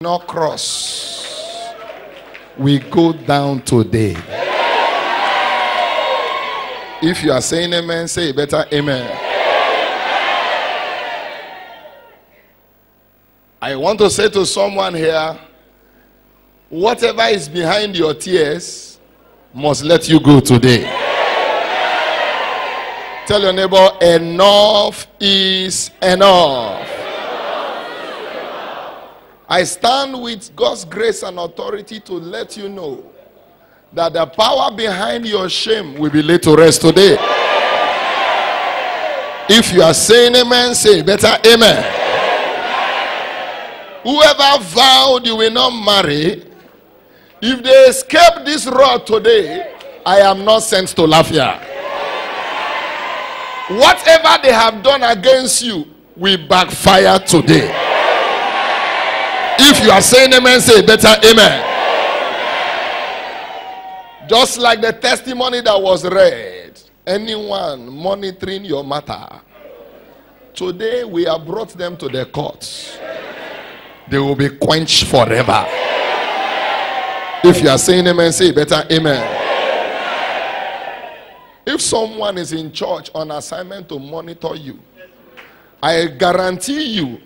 not cross. We go down today. If you are saying amen, say better amen. I want to say to someone here whatever is behind your tears must let you go today. Tell your neighbor, enough is enough. I stand with God's grace and authority to let you know that the power behind your shame will be laid to rest today. If you are saying amen, say better amen. Whoever vowed you will not marry, if they escape this road today, I am not sent to Lafia. Whatever they have done against you will backfire today. If you are saying amen, say better amen. Just like the testimony that was read, anyone monitoring your matter, today we have brought them to the courts. They will be quenched forever. If you are saying amen, say better amen. If someone is in church on assignment to monitor you, I guarantee you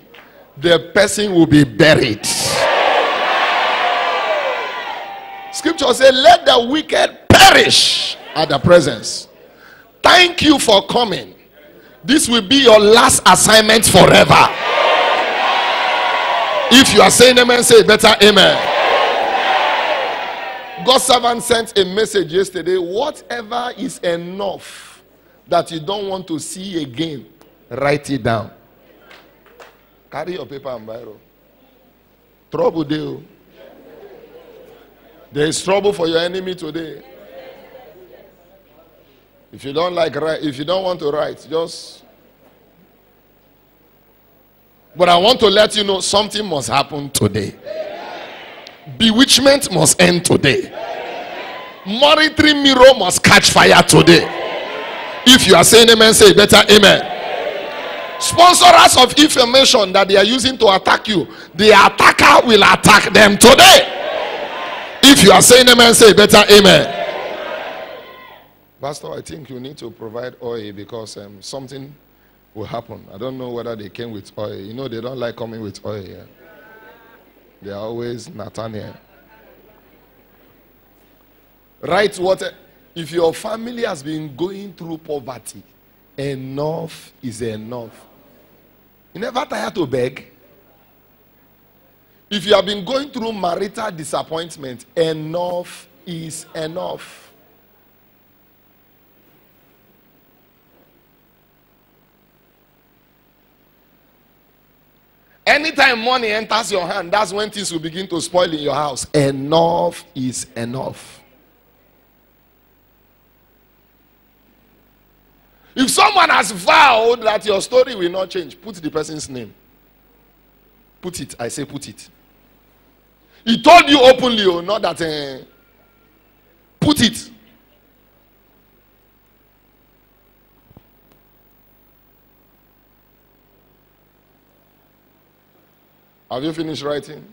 the person will be buried. Scripture says, Let the wicked perish at the presence. Thank you for coming. This will be your last assignment forever. If you are saying amen, say better amen. God's servant sent a message yesterday. Whatever is enough that you don't want to see again, write it down. Carry your paper and biro. Trouble deal. There is trouble for your enemy today. If you don't like write, if you don't want to write, just. But I want to let you know something must happen today. Bewitchment must end today. Monitoring mirror must catch fire today. If you are saying amen, say better amen. Sponsors of information that they are using to attack you, the attacker will attack them today. If you are saying amen, say better amen. Pastor, I think you need to provide oil because um, something will happen. I don't know whether they came with oil. You know, they don't like coming with oil. They are always Nathaniel. Right? What if your family has been going through poverty? Enough is enough. You never tired to beg. If you have been going through marital disappointment, enough is enough. Anytime money enters your hand, that's when things will begin to spoil in your house. Enough is enough. If someone has vowed that your story will not change, put the person's name. Put it. I say put it. He told you openly, or oh, not that. Uh, put it. Have you finished writing?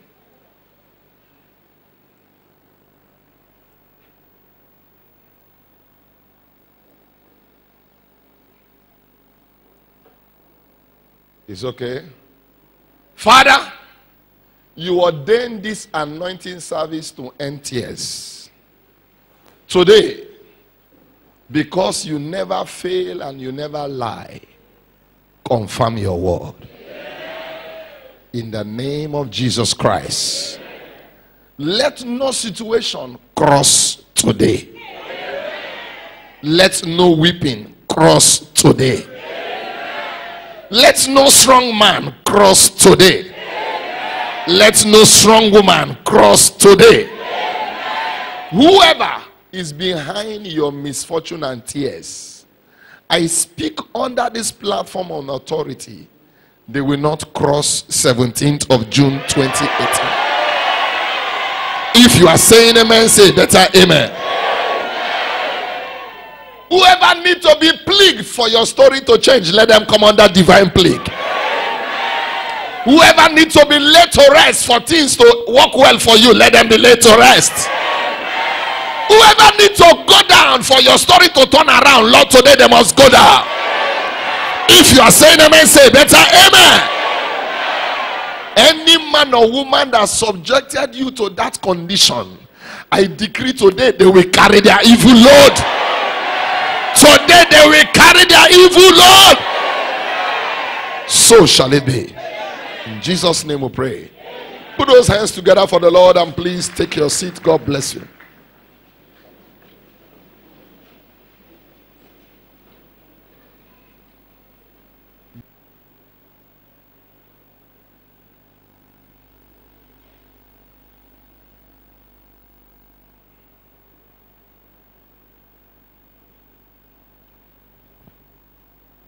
It's okay. Father, you ordained this anointing service to tears. Today, because you never fail and you never lie, confirm your word. In the name of Jesus Christ. Let no situation cross today. Let no weeping cross today. Let no strong man cross today. Let no strong woman cross today. Whoever is behind your misfortune and tears, I speak under this platform on authority. They will not cross 17th of June 2018. If you are saying amen, say better amen. Whoever need to be plagued for your story to change, let them come under divine plague. Whoever needs to be laid to rest for things to work well for you, let them be laid to rest. Whoever needs to go down for your story to turn around, Lord, today they must go down. If you are saying amen, say better amen. Any man or woman that subjected you to that condition, I decree today they will carry their evil load. Today they will carry their evil load. So shall it be. In Jesus' name we pray. Put those hands together for the Lord and please take your seat. God bless you.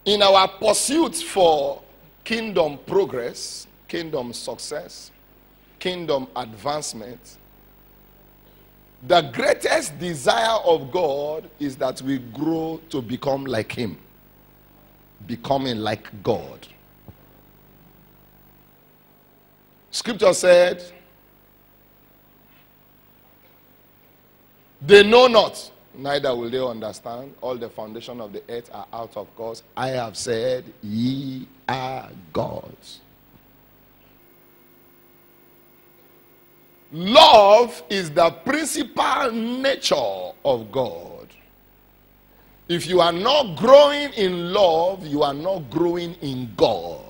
In our pursuit for kingdom progress, kingdom success, kingdom advancement, the greatest desire of God is that we grow to become like Him, becoming like God. Scripture said, They know not neither will they understand. All the foundation of the earth are out of course. I have said, Ye are gods. Love is the principal nature of God. If you are not growing in love, you are not growing in God.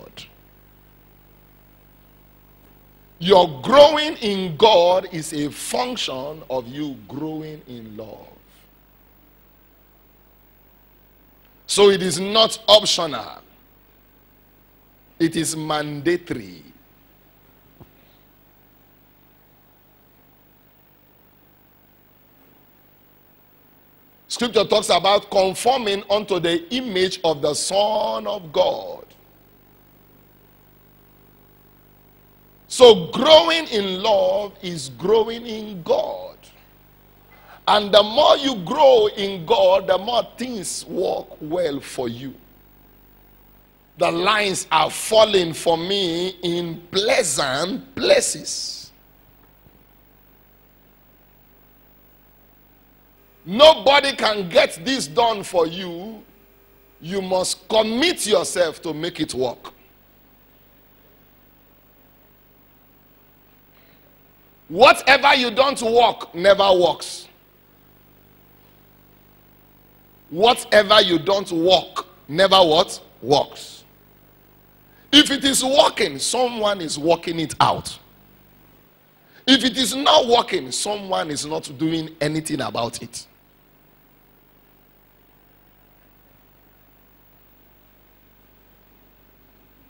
Your growing in God is a function of you growing in love. So it is not optional, it is mandatory. Scripture talks about conforming unto the image of the Son of God. So, growing in love is growing in God. And the more you grow in God, the more things work well for you. The lines are falling for me in pleasant places. Nobody can get this done for you. You must commit yourself to make it work. Whatever you don't work never works. Whatever you don't work never what? Works if it is working someone is working it out. If it is not working someone is not doing anything about it.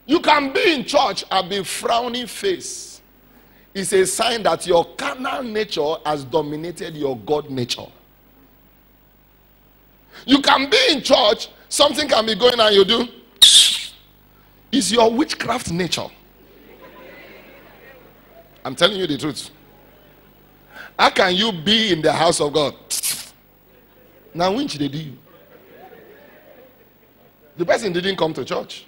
You can be in church and be frowning face. It's a sign that your carnal nature has dominated your god nature you can be in church, something can be going on, you do. Is your witchcraft nature. I'm telling you the truth. How can you be in the house of God? Now, which they do? The person didn't come to church.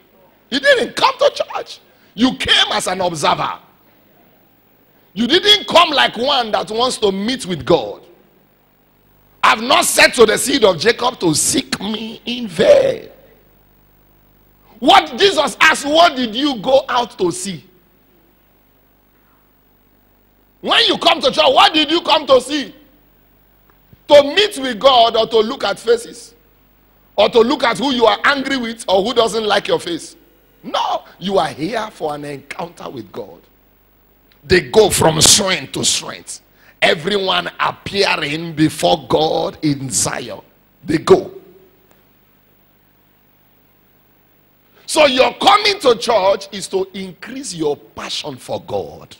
He didn't come to church. You came as an observer. You didn't come like one that wants to meet with God. I've not said to the seed of Jacob to seek me in vain. What Jesus asked, what did you go out to see? When you come to church, what did you come to see? To meet with God or to look at faces? Or to look at who you are angry with or who doesn't like your face? No, you are here for an encounter with God. They go from strength to strength everyone appearing before God in Zion. They go. So, your coming to church is to increase your passion for God,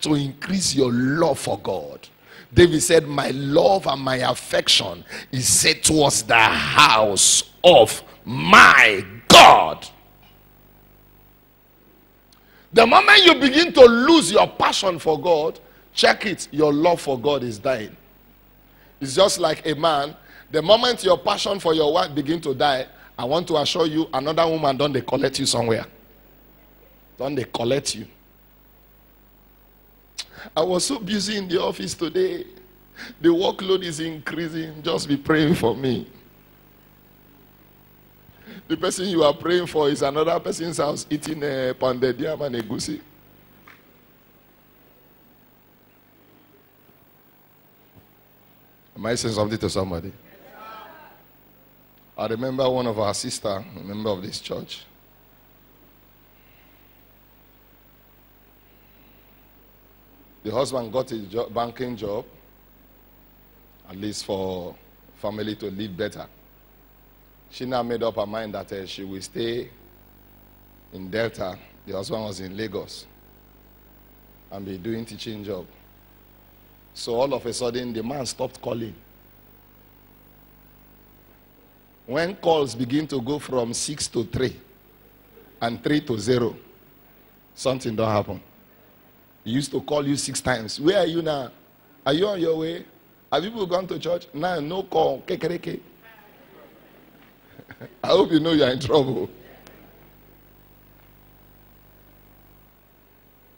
to increase your love for God. David said, My love and my affection is set towards the house of my God. The moment you begin to lose your passion for God, Check it, your love for God is dying. It's just like a man. The moment your passion for your wife begin to die, I want to assure you, another woman don't they collect you somewhere. Don't they collect you? I was so busy in the office today. The workload is increasing. Just be praying for me. The person you are praying for is another person's house eating a pounded yam and egusi. Am I saying something to somebody? I remember one of our sister, a member of this church. The husband got a job, banking job, at least for family to live better. She now made up her mind that uh, she will stay in Delta. The husband was in Lagos and be doing teaching job. So all of a sudden, the man stopped calling. When calls begin to go from six to three and three to zero, something don't happen. He used to call you six times. Where are you now? Are you on your way? Have people gone to church? Now, no call. Kekereke. I hope you know you are in trouble.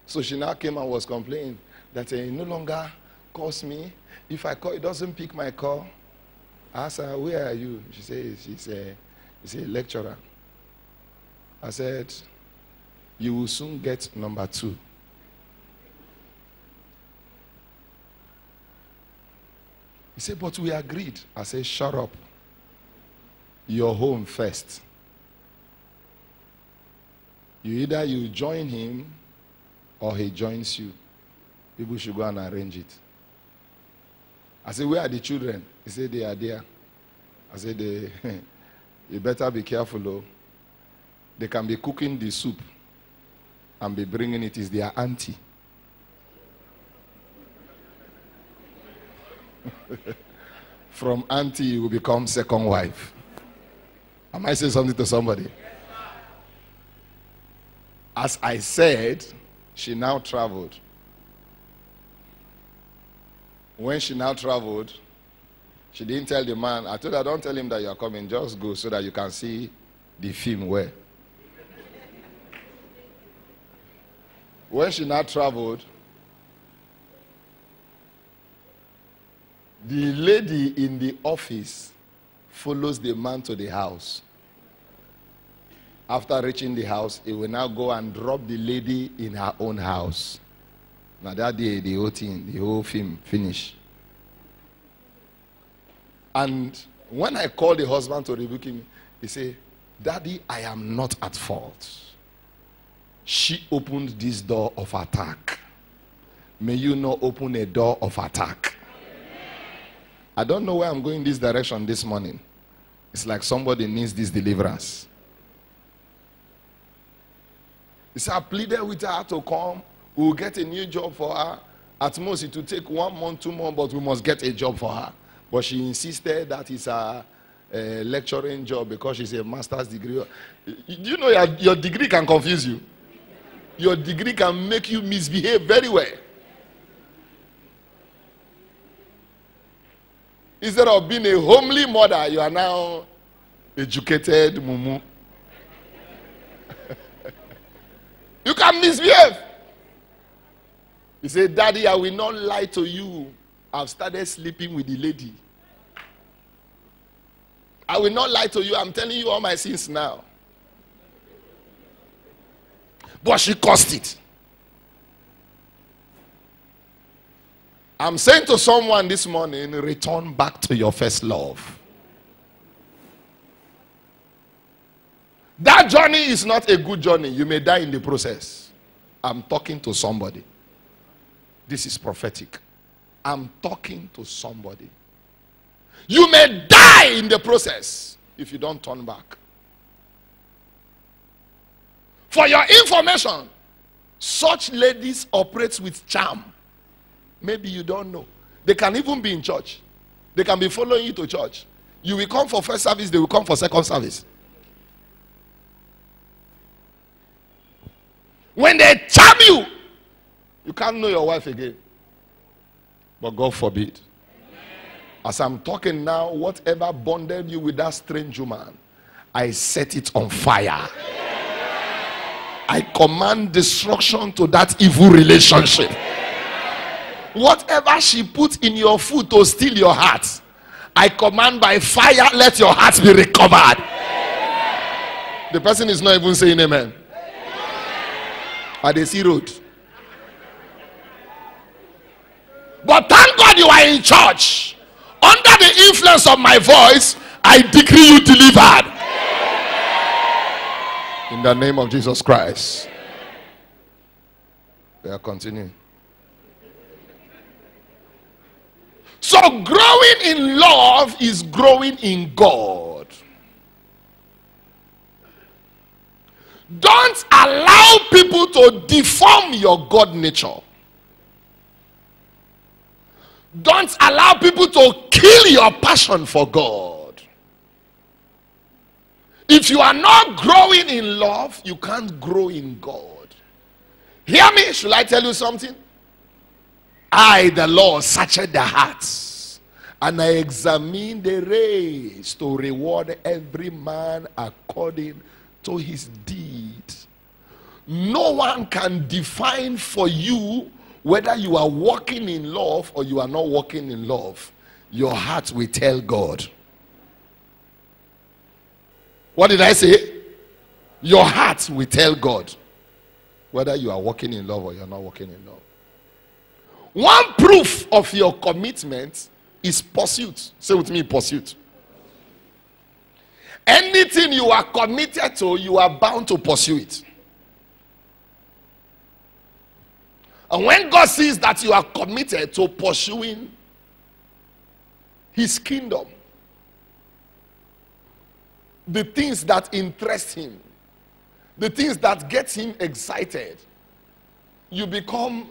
So she now came and was complaining that eh, he no longer calls me. If I call, he doesn't pick my call. I asked her, Where are you? She says, She's a, she's a lecturer. I said, You will soon get number two. He said, But we agreed. I said, Shut up. Your home first. You either you join him or he joins you. People should go and arrange it. I said, Where are the children? He said, They are there. I said, they, You better be careful, though. They can be cooking the soup and be bringing it. Is their auntie. From auntie, you will become second wife. Am I saying something to somebody? As I said, she now traveled. When she now traveled, she didn't tell the man, I told her, don't tell him that you are coming, just go so that you can see the film where. When she now traveled, the lady in the office follows the man to the house. After reaching the house, he will now go and drop the lady in her own house. Now that day, the whole thing, the whole film finish. And when I called the husband to rebuke him, he said, Daddy, I am not at fault. She opened this door of attack. May you not open a door of attack. I don't know where I'm going this direction this morning. It's like somebody needs this deliverance. He said, I pleaded with her to come. We'll get a new job for her. At most, it will take one month, two months, but we must get a job for her. But she insisted that it's a, a uh, lecturing job because she's a master's degree. You know your, your degree can confuse you? Your degree can make you misbehave very well. Instead of being a homely mother, you are now educated mumu. you can misbehave. He said, Daddy, I will not lie to you. I've started sleeping with the lady. I will not lie to you. I'm telling you all my sins now. But she caused it. I'm saying to someone this morning return back to your first love. That journey is not a good journey. You may die in the process. I'm talking to somebody. This is prophetic. I'm talking to somebody. You may die in the process if you don't turn back. For your information, such ladies operate with charm. Maybe you don't know. They can even be in church. They can be following you to church. You will come for first service, they will come for second service. When they charm you, you can't know your wife again. But God forbid. As I'm talking now, whatever bonded you with that strange woman, I set it on fire. I command destruction to that evil relationship. Whatever she put in your food to steal your heart, I command by fire, let your heart be recovered. The person is not even saying amen. At the sea road. But thank God you are in church. Under the influence of my voice, I decree you delivered. In the name of Jesus Christ. We are continuing. So, growing in love is growing in God. Don't allow people to deform your God nature. Don't allow people to kill your passion for God. If you are not growing in love, you can't grow in God. Hear me? Should I tell you something? I, the Lord, searched the hearts and I examine the race to reward every man according to his deed. No one can define for you whether you are walking in love or you are not walking in love. Your heart will tell God. What did I say? Your heart will tell God whether you are walking in love or you're not walking in love. One proof of your commitment is pursuit. Say with me, pursuit. Anything you are committed to, you are bound to pursue it. And when God sees that you are committed to pursuing His kingdom, the things that interest Him, the things that get Him excited, you become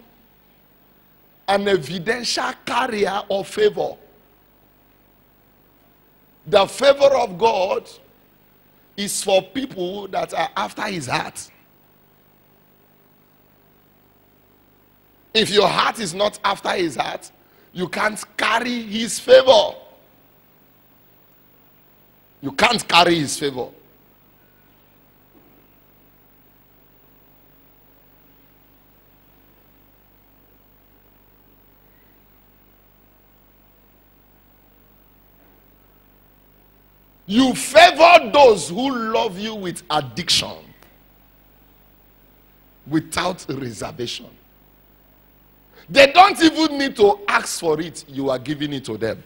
an evidential carrier of favor. The favor of God is for people that are after His heart. If your heart is not after his heart, you can't carry his favor. You can't carry his favor. You favor those who love you with addiction, without reservation. They don't even need to ask for it, you are giving it to them.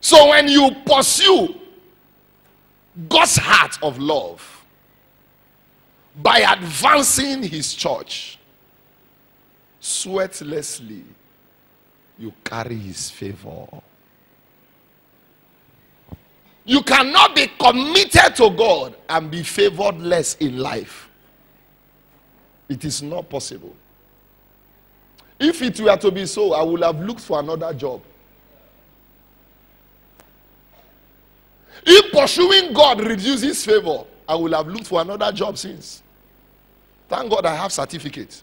So when you pursue God's heart of love by advancing his church, sweatlessly, you carry his favor. You cannot be committed to God and be favored less in life. It is not possible. If it were to be so, I would have looked for another job. If pursuing God reduces favor, I would have looked for another job since. Thank God I have certificate.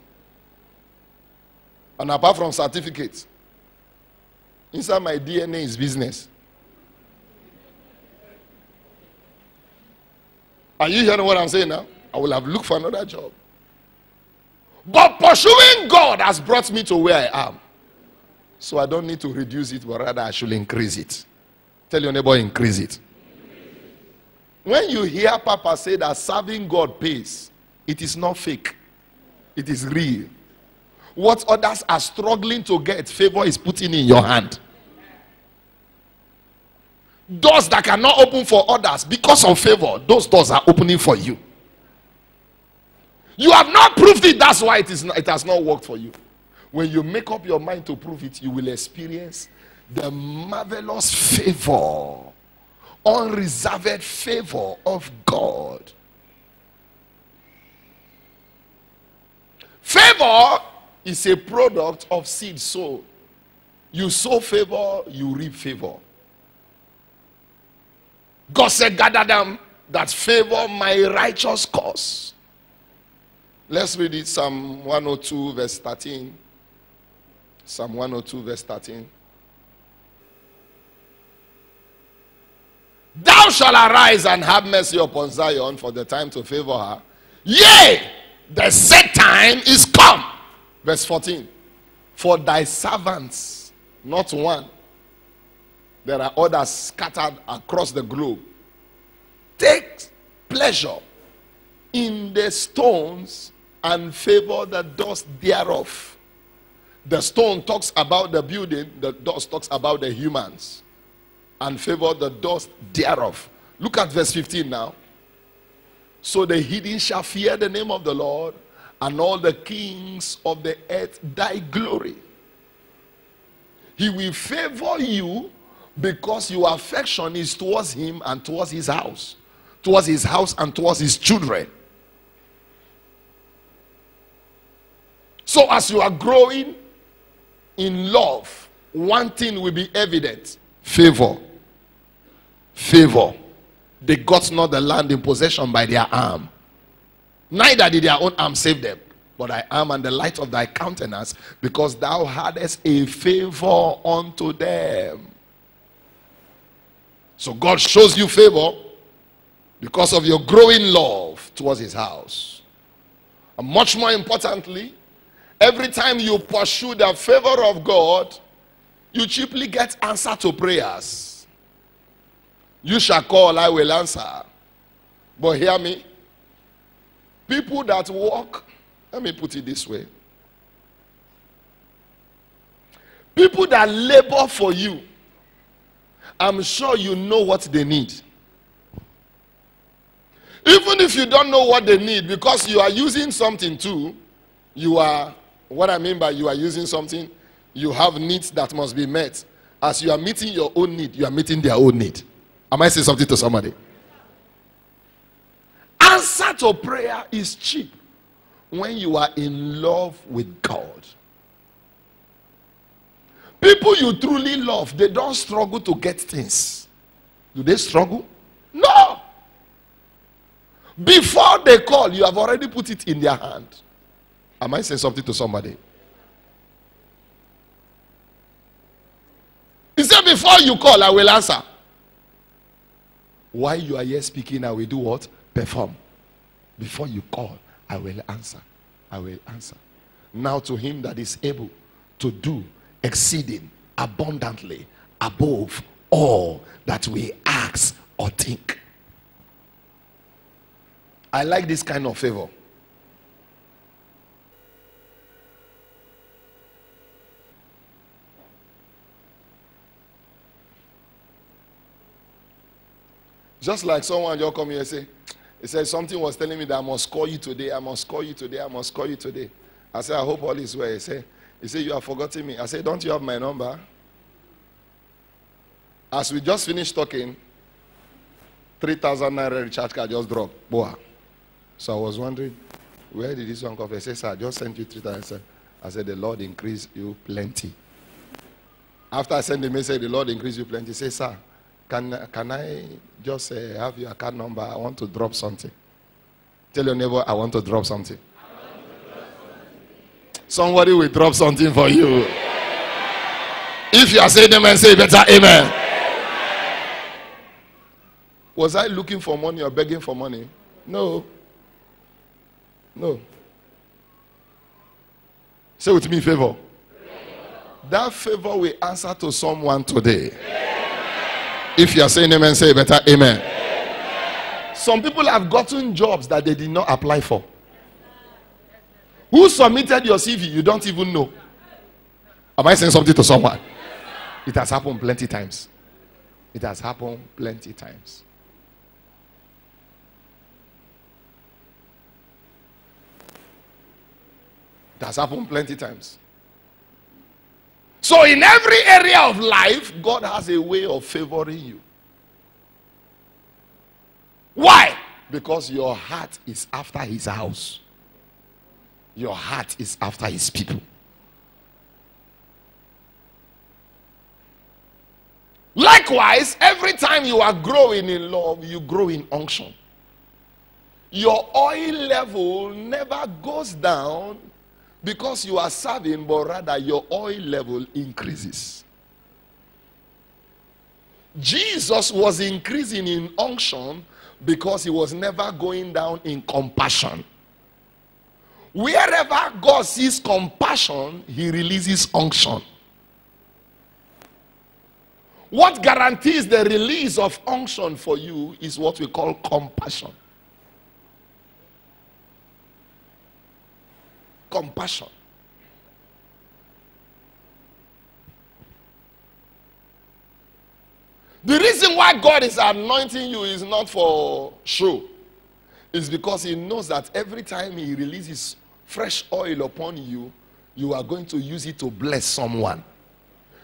And apart from certificate, inside my DNA is business. Are you hearing what I'm saying now? I will have looked for another job. But pursuing God has brought me to where I am. So I don't need to reduce it, but rather I should increase it. Tell your neighbor, increase it. When you hear Papa say that serving God pays, it is not fake, it is real. What others are struggling to get, favor is putting in your hand. Doors that cannot open for others because of favor, those doors are opening for you. You have not proved it. That's why it, is not, it has not worked for you. When you make up your mind to prove it, you will experience the marvelous favor, unreserved favor of God. Favor is a product of seed sown. You sow favor, you reap favor. God said, Gather them that favor my righteous cause. Let's read it Psalm 102, verse 13. Psalm 102, verse 13. Thou shalt arise and have mercy upon Zion for the time to favor her. Yea, the set time is come. Verse 14. For thy servants, not one, there are others scattered across the globe, take pleasure in the stones and favor the dust thereof. The stone talks about the building, the dust talks about the humans, and favor the dust thereof. Look at verse 15 now. So the hidden shall fear the name of the Lord, and all the kings of the earth thy glory. He will favor you because your affection is towards him and towards his house, towards his house and towards his children. So, as you are growing in love, one thing will be evident favor. Favor. They got not the land in possession by their arm, neither did their own arm save them. But I am and the light of thy countenance, because thou hadst a favor unto them. So God shows you favor because of your growing love towards his house. And much more importantly, every time you pursue the favor of God, you cheaply get answer to prayers. You shall call, I will answer. But hear me. People that walk, let me put it this way. People that labor for you I'm sure you know what they need. Even if you don't know what they need, because you are using something too, you are, what I mean by you are using something, you have needs that must be met. As you are meeting your own need, you are meeting their own need. Am I saying something to somebody? Answer to prayer is cheap when you are in love with God. People you truly love, they don't struggle to get things. Do they struggle? No. Before they call, you have already put it in their hand. Am I saying something to somebody? He said, Before you call, I will answer. While you are here speaking, I will do what? Perform. Before you call, I will answer. I will answer. Now to him that is able to do exceeding abundantly above all that we ask or think. I like this kind of favor. Just like someone just come here and say, he said something was telling me that I must call you today, I must call you today, I must call you today. I said, I hope all is well. He said, he said, You have forgotten me. I said, Don't you have my number? As we just finished talking, 3,000 naira recharge card just dropped. Boa. So I was wondering, where did this one come from? He said, Sir, I just sent you 3,000. I said, The Lord increase you plenty. After I sent the message, the Lord increase you plenty. He said, Sir, can, can I just uh, have your account number? I want to drop something. Tell your neighbor, I want to drop something. Somebody will drop something for you. If you are saying amen, say better amen. Was I looking for money or begging for money? No. No. Say with me, favor. That favor will answer to someone today. If you are saying amen, say better amen. Some people have gotten jobs that they did not apply for. Who submitted your CV? You don't even know. Am I saying something to someone? It has happened plenty times. It has happened plenty times. It has happened plenty times. So, in every area of life, God has a way of favoring you. Why? Because your heart is after His house your heart is after his people. Likewise, every time you are growing in love, you grow in unction. Your oil level never goes down because you are serving, but rather your oil level increases. Jesus was increasing in unction because he was never going down in compassion. Wherever God sees compassion, he releases unction. What guarantees the release of unction for you is what we call compassion. Compassion. The reason why God is anointing you is not for show. It's because He knows that every time He releases fresh oil upon you, you are going to use it to bless someone.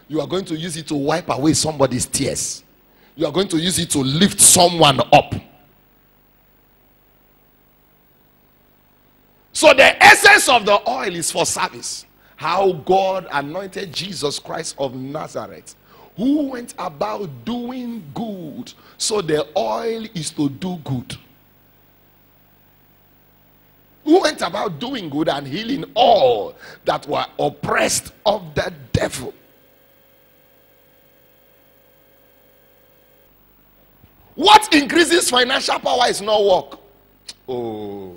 You are going to use it to wipe away somebody's tears. You are going to use it to lift someone up. So, the essence of the oil is for service. How God anointed Jesus Christ of Nazareth, who went about doing good. So, the oil is to do good. Who went about doing good and healing all that were oppressed of the devil. What increases financial power is not work. Oh,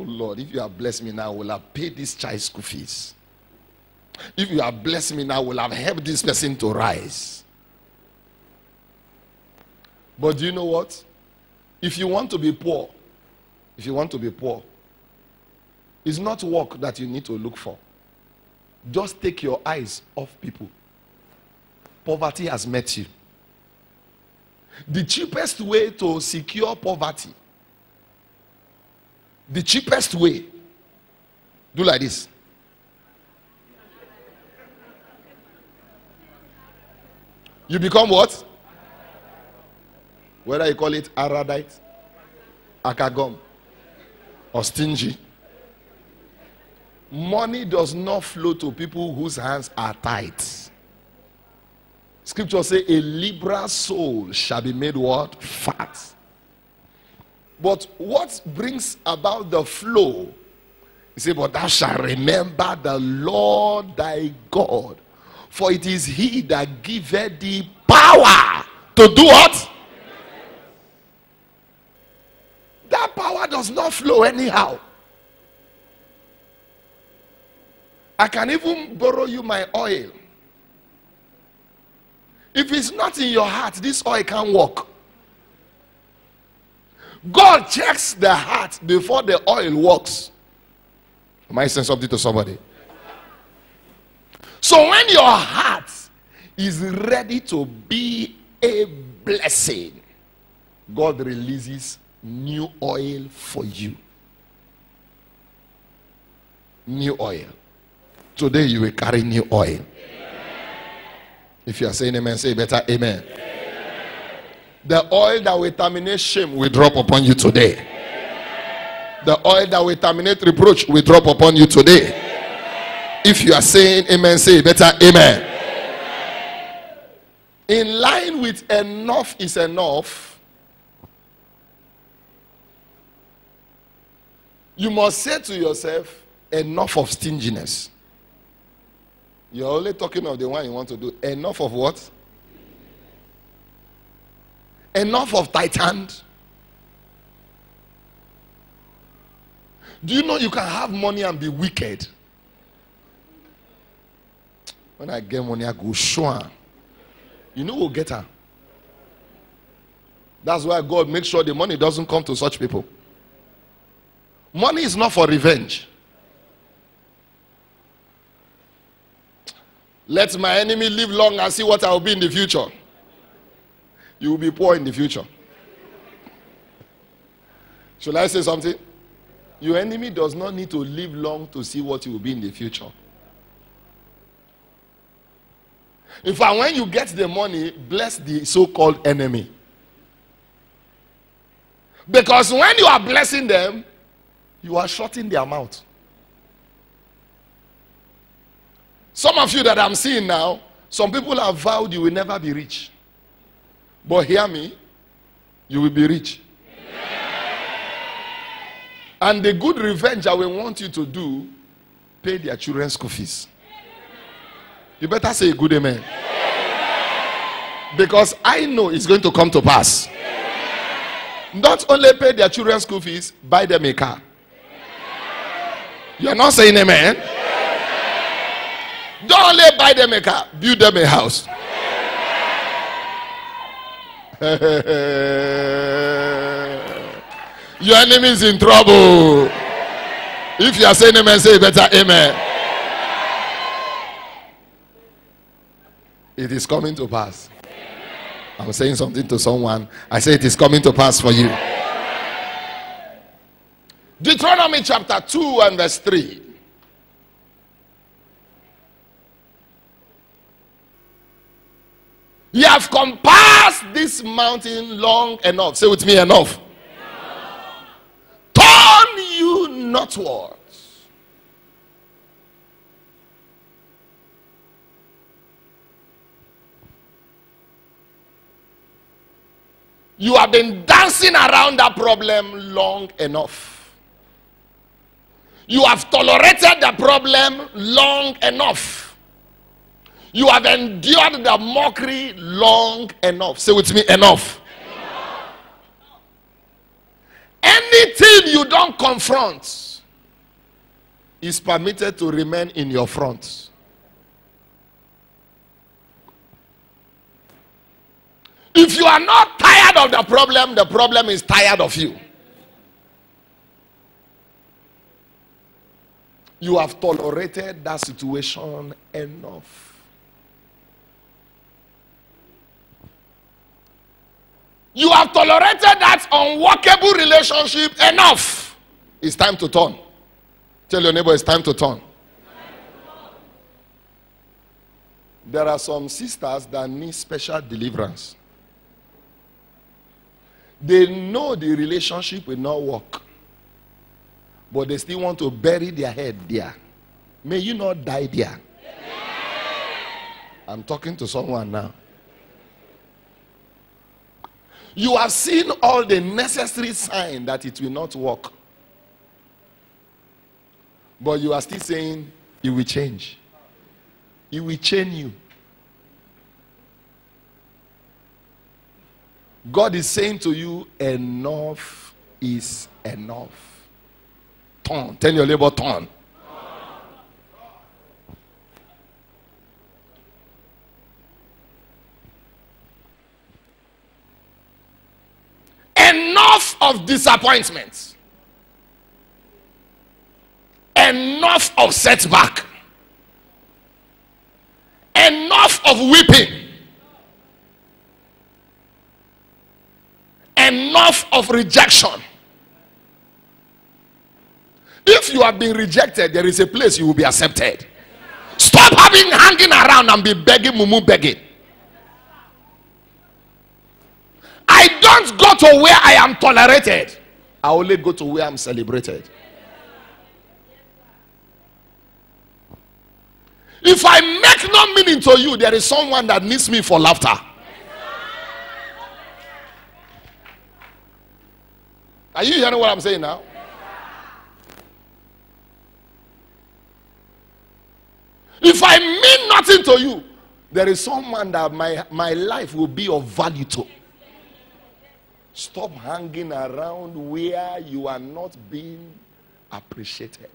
oh Lord, if you have blessed me now, I will have paid this child school fees. If you have blessed me now, I will have helped this person to rise. But do you know what? If you want to be poor, if you want to be poor, it's not work that you need to look for. Just take your eyes off people. Poverty has met you. The cheapest way to secure poverty, the cheapest way, do like this. You become what? Whether you call it Aradite, Akagom, or stingy. Money does not flow to people whose hands are tight. Scripture say a liberal soul shall be made what? Fat. But what brings about the flow? He said, But thou shalt remember the Lord thy God, for it is he that giveth thee power to do what? That power does not flow anyhow. I can even borrow you my oil. If it's not in your heart, this oil can't work. God checks the heart before the oil works. Am I saying something to somebody? So when your heart is ready to be a blessing, God releases new oil for you. New oil. Today you will carry new oil. If you are saying amen, say better amen. amen. The oil that will terminate shame will drop upon you today. The oil that will terminate reproach will drop upon you today. If you are saying amen, say better amen. In line with enough is enough, you must say to yourself, enough of stinginess. You're only talking of the one you want to do. Enough of what? Enough of tight hand. Do you know you can have money and be wicked? When I get money, I go sure. You know who'll get her. That's why God makes sure the money doesn't come to such people. Money is not for revenge. Let my enemy live long and see what I will be in the future. You will be poor in the future. Should I say something? Your enemy does not need to live long to see what you will be in the future. In fact, when you get the money, bless the so called enemy. Because when you are blessing them, you are shutting their mouth. Some of you that I'm seeing now, some people have vowed you will never be rich. But hear me, you will be rich. And the good revenge I will want you to do, pay their children's school fees. You better say a good amen. Because I know it's going to come to pass. Not only pay their children's school fees, buy them a car. You're not saying amen? Don't only buy them a car, build them a house. Your enemy is in trouble. If you are saying amen, say better amen. It is coming to pass. I'm saying something to someone. I say it is coming to pass for you. Deuteronomy chapter 2 and verse 3. You have compassed this mountain long enough. Say with me, enough. Turn you northwards. You have been dancing around that problem long enough. You have tolerated the problem long enough. You have endured the mockery long enough. Say with me, enough. Anything you don't confront is permitted to remain in your front. If you are not tired of the problem, the problem is tired of you. You have tolerated that situation enough. You have tolerated that unworkable relationship enough. It's time to turn. Tell your neighbor it's time to turn. There are some sisters that need special deliverance. They know the relationship will not work, but they still want to bury their head there. May you not die there. I'm talking to someone now. You have seen all the necessary signs that it will not work. But you are still saying it will change. It will change you. God is saying to you, enough is enough. Turn. Tell your neighbor, turn. Enough of disappointments. Enough of setback. Enough of weeping. Enough of rejection. If you have been rejected, there is a place you will be accepted. Stop having hanging around and be begging, mumu begging. I don't go to where I am tolerated. I only go to where I'm celebrated. If I make no meaning to you, there is someone that needs me for laughter. Are you hearing what I'm saying now? If I mean nothing to you, there is someone that my, my life will be of value to. Stop hanging around where you are not being appreciated.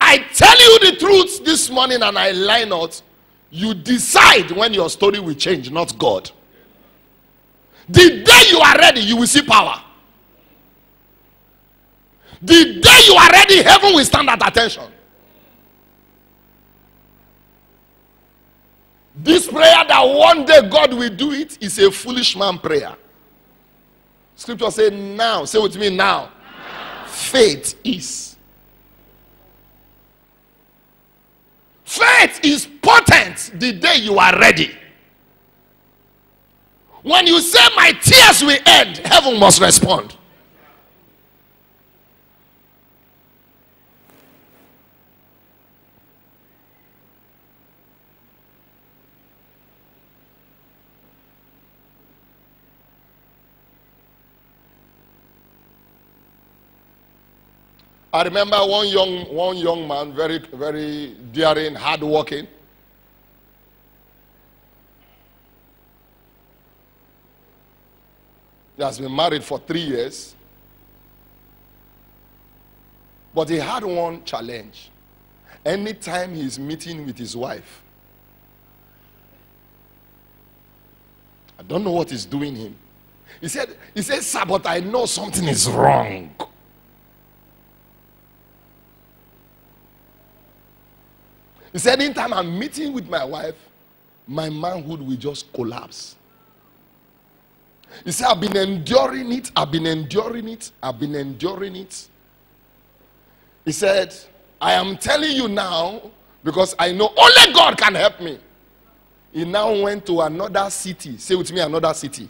I tell you the truth this morning and I lie not. You decide when your story will change, not God. The day you are ready, you will see power. The day you are ready, heaven will stand at attention. This prayer that one day God will do it is a foolish man prayer. Scripture say now. Say with me now. now. Faith is. Faith is potent the day you are ready. When you say my tears will end, heaven must respond. I remember one young, one young man, very, very daring, hardworking. He has been married for three years. But he had one challenge. Anytime he's meeting with his wife, I don't know what is doing him. He said, he said, sir, but I know something is wrong. He said, anytime I'm meeting with my wife, my manhood will just collapse. He said, I've been enduring it, I've been enduring it, I've been enduring it. He said, I am telling you now because I know only God can help me. He now went to another city. Say with me, another city.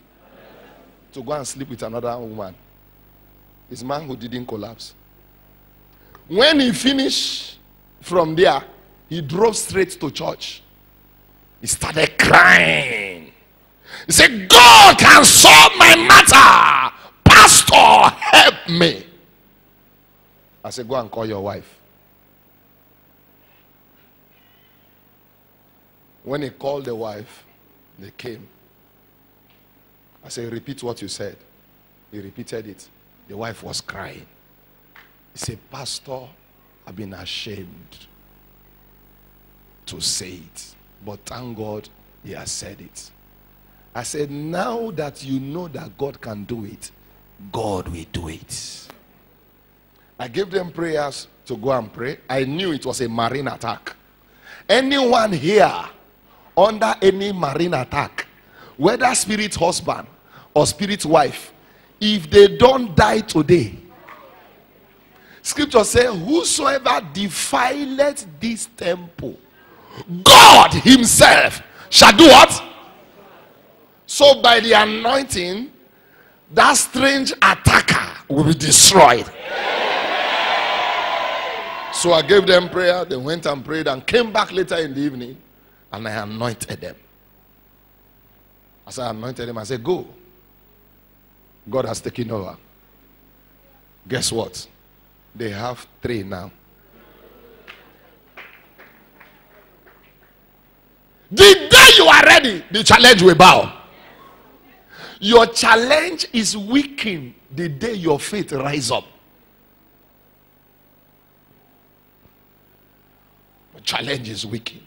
To go and sleep with another woman. His manhood didn't collapse. When he finished from there, he drove straight to church. He started crying. He said, God can solve my matter. Pastor, help me. I said, Go and call your wife. When he called the wife, they came. I said, Repeat what you said. He repeated it. The wife was crying. He said, Pastor, I've been ashamed to say it. But thank God he has said it. I said, Now that you know that God can do it, God will do it. I gave them prayers to go and pray. I knew it was a marine attack. Anyone here under any marine attack, whether spirit husband or spirit wife, if they don't die today, scripture says, Whosoever defileth this temple, God Himself shall do what? So, by the anointing, that strange attacker will be destroyed. So I gave them prayer. They went and prayed and came back later in the evening and I anointed them. As I anointed them, I said, Go. God has taken over. Guess what? They have three now. The day you are ready, the challenge will bow. Your challenge is weakened the day your faith rise up. The challenge is weakened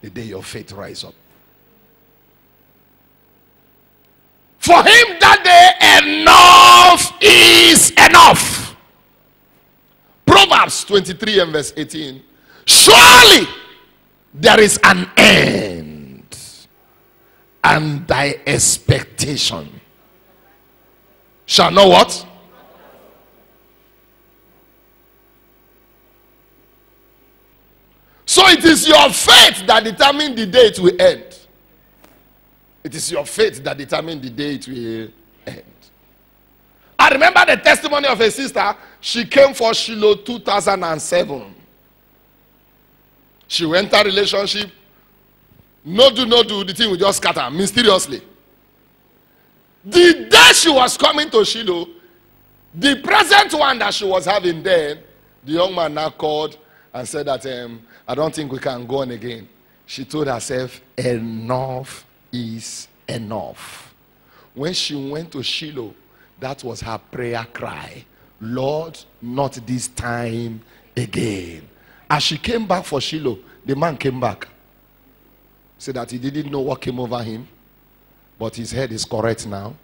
the day your faith rise up. For him that day, enough is enough. Proverbs 23 and verse 18. Surely there is an end, and thy expectation shall know what? So it is your faith that determines the day it will end. It is your faith that determines the day it will end. I remember the testimony of a sister. She came for Shiloh 2007. She went a relationship. No do, no do. The thing will just scatter mysteriously. The day she was coming to Shiloh, the present one that she was having then, the young man now called and said that um, I don't think we can go on again. She told herself, Enough is enough. When she went to Shiloh, that was her prayer cry Lord, not this time again. As she came back for Shiloh, the man came back. Said that he didn't know what came over him, but his head is correct now.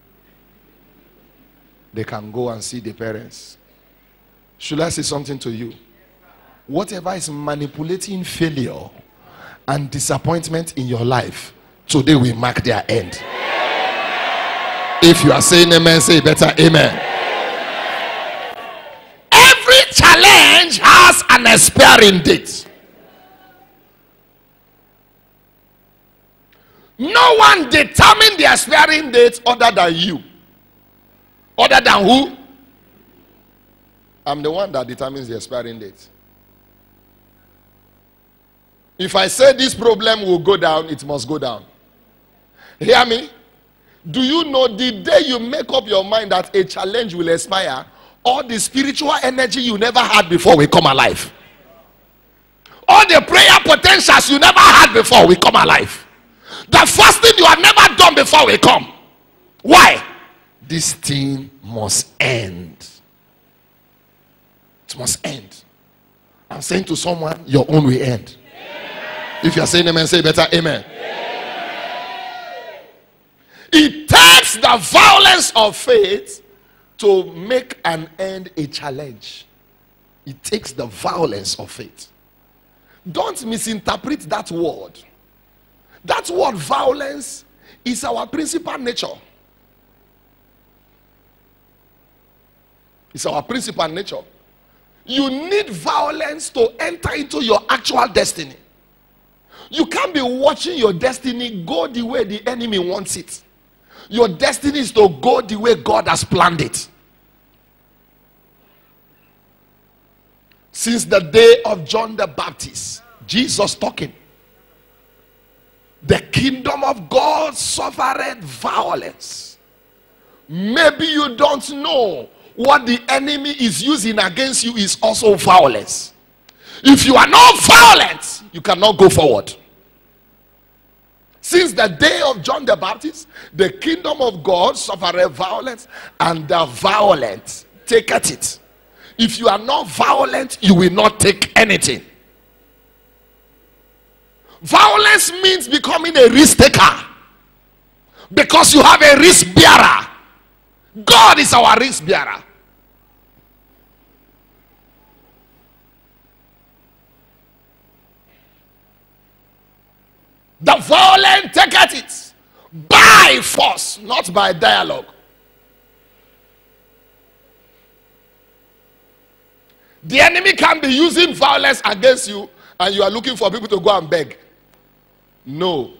They can go and see the parents. Should I say something to you? whatever is manipulating failure and disappointment in your life, today we mark their end. If you are saying amen, say better amen. Every challenge has an expiring date. No one determine the expiring date other than you. Other than who? I'm the one that determines the expiring date. If I say this problem will go down, it must go down. Hear me? Do you know the day you make up your mind that a challenge will expire, all the spiritual energy you never had before will come alive. All the prayer potentials you never had before will come alive. The fasting you have never done before will come. Why? This thing must end. It must end. I'm saying to someone, your own will end. If you are saying amen, say better amen. It takes the violence of faith to make an end a challenge. It takes the violence of it. Don't misinterpret that word. That word violence is our principal nature. It's our principal nature. You need violence to enter into your actual destiny. You can't be watching your destiny go the way the enemy wants it. Your destiny is to go the way God has planned it. Since the day of John the Baptist, Jesus talking. The kingdom of God suffered violence. Maybe you don't know what the enemy is using against you is also violence. If you are not violent, you cannot go forward. Since the day of John the Baptist, the kingdom of God suffered violence, and the violent take at it. If you are not violent, you will not take anything. Violence means becoming a risk taker because you have a risk bearer. God is our risk bearer. The violent take at it by force, not by dialogue. The enemy can be using violence against you, and you are looking for people to go and beg. No,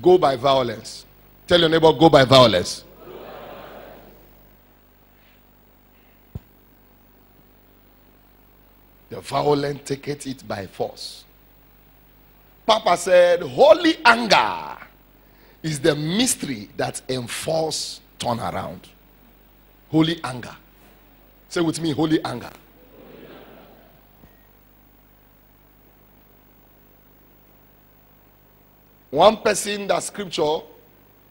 go by violence. Tell your neighbor, go by violence. The violent take it by force. Papa said, Holy anger is the mystery that enforce turnaround. Holy anger. Say with me, holy anger. One person that scripture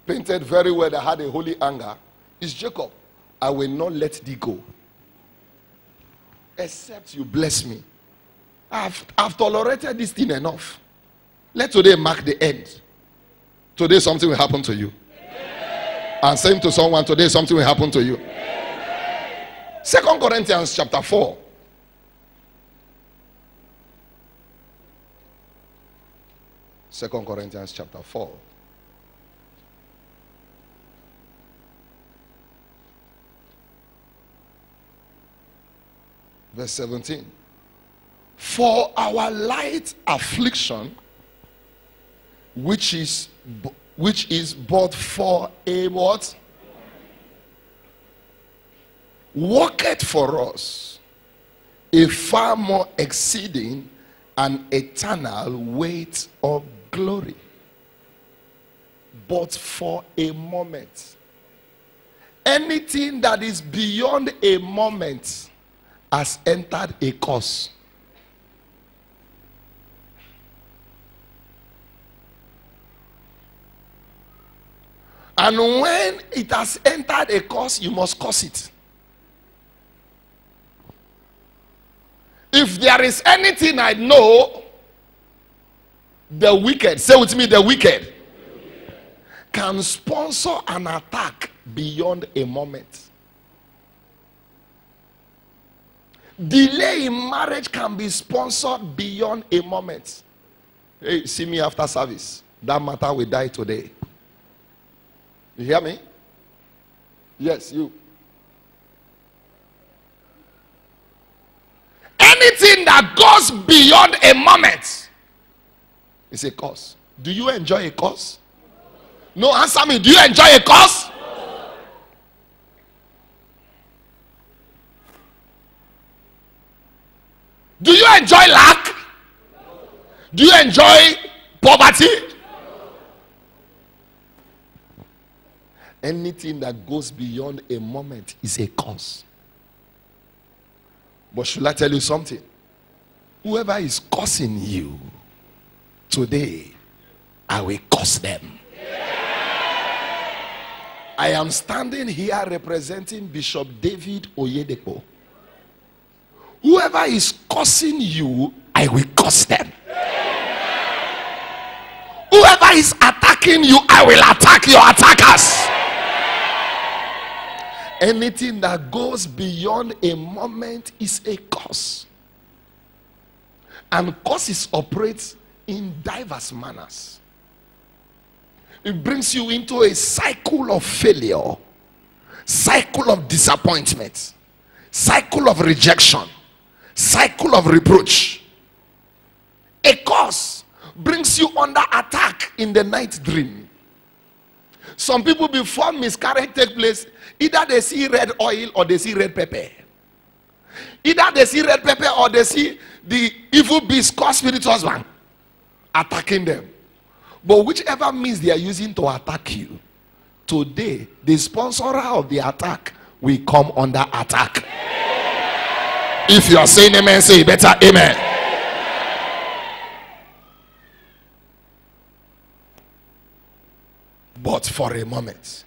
painted very well that had a holy anger is Jacob. I will not let thee go. Except you bless me. I've, I've tolerated this thing enough. Let today mark the end. Today something will happen to you. And same to someone, today something will happen to you. Second Corinthians chapter 4. Second Corinthians chapter 4. Verse 17. For our light affliction, which is which is but for a what? Worketh for us a far more exceeding and eternal weight of glory. But for a moment. Anything that is beyond a moment has entered a course. And when it has entered a course, you must curse it. If there is anything I know, the wicked, say with me, the wicked, can sponsor an attack beyond a moment. Delay in marriage can be sponsored beyond a moment. Hey, see me after service. That matter will die today. You hear me? Yes, you. Anything that goes beyond a moment is a cause. Do you enjoy a cause? No, answer me. Do you enjoy a cause? Do you enjoy lack? Do you enjoy poverty? Anything that goes beyond a moment is a cause. But should I tell you something? Whoever is cursing you today, I will curse them. I am standing here representing Bishop David Oyedepo. Whoever is cursing you, I will curse them. Whoever is attacking you, I will attack your attackers. Anything that goes beyond a moment is a curse. And curses operate in diverse manners. It brings you into a cycle of failure, cycle of disappointment, cycle of rejection, cycle of reproach. A curse brings you under attack in the night dream. Some people, before miscarriage take place, either they see red oil or they see red pepper. Either they see red pepper or they see the evil beast called spirit husband attacking them. But whichever means they are using to attack you, today the sponsor of the attack will come under attack. If you are saying amen, say better amen. But for a moment,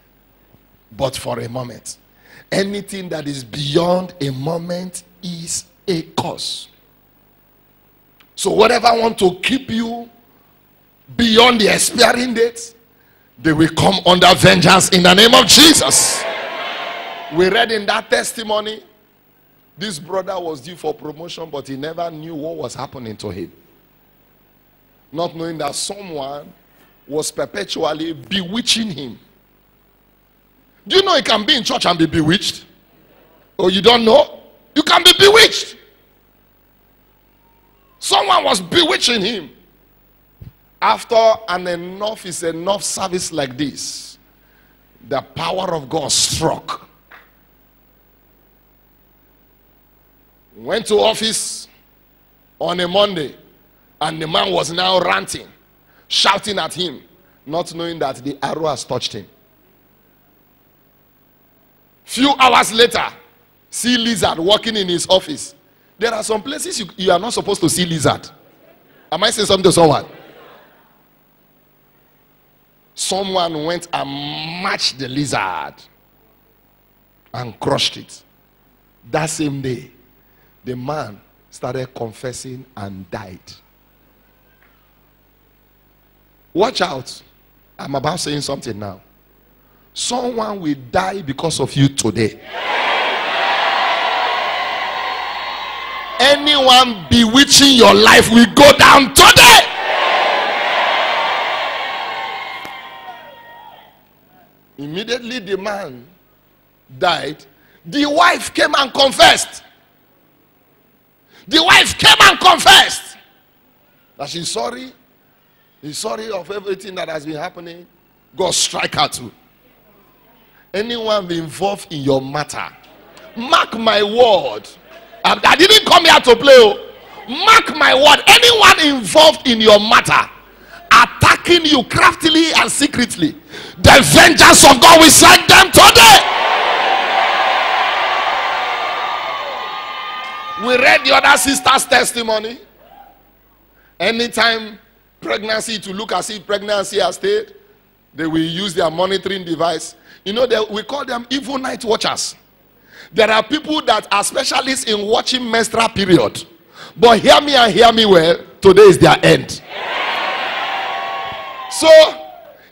but for a moment, anything that is beyond a moment is a cause. So, whatever want to keep you beyond the expiring date, they will come under vengeance in the name of Jesus. We read in that testimony this brother was due for promotion, but he never knew what was happening to him. Not knowing that someone was perpetually bewitching him. Do you know he can be in church and be bewitched? Oh, you don't know? You can be bewitched. Someone was bewitching him. After an enough is enough service like this, the power of God struck. Went to office on a Monday, and the man was now ranting, shouting at him, not knowing that the arrow has touched him. Few hours later, see lizard walking in his office. There are some places you, you are not supposed to see lizard. Am I saying something to someone? someone went and matched the lizard and crushed it. That same day, the man started confessing and died. Watch out. I'm about saying something now. Someone will die because of you today. Anyone bewitching your life will go down today. Immediately the man died. The wife came and confessed. The wife came and confessed that she's sorry. He's sorry of everything that has been happening. God strike her too. Anyone involved in your matter, mark my word. I, I didn't come here to play. Mark my word. Anyone involved in your matter, attacking you craftily and secretly, the vengeance of God will strike them today. We read the other sister's testimony. Anytime pregnancy to look as if pregnancy has stayed, they will use their monitoring device. You know, they, we call them evil night watchers. There are people that are specialists in watching menstrual period. But hear me and hear me well. Today is their end. So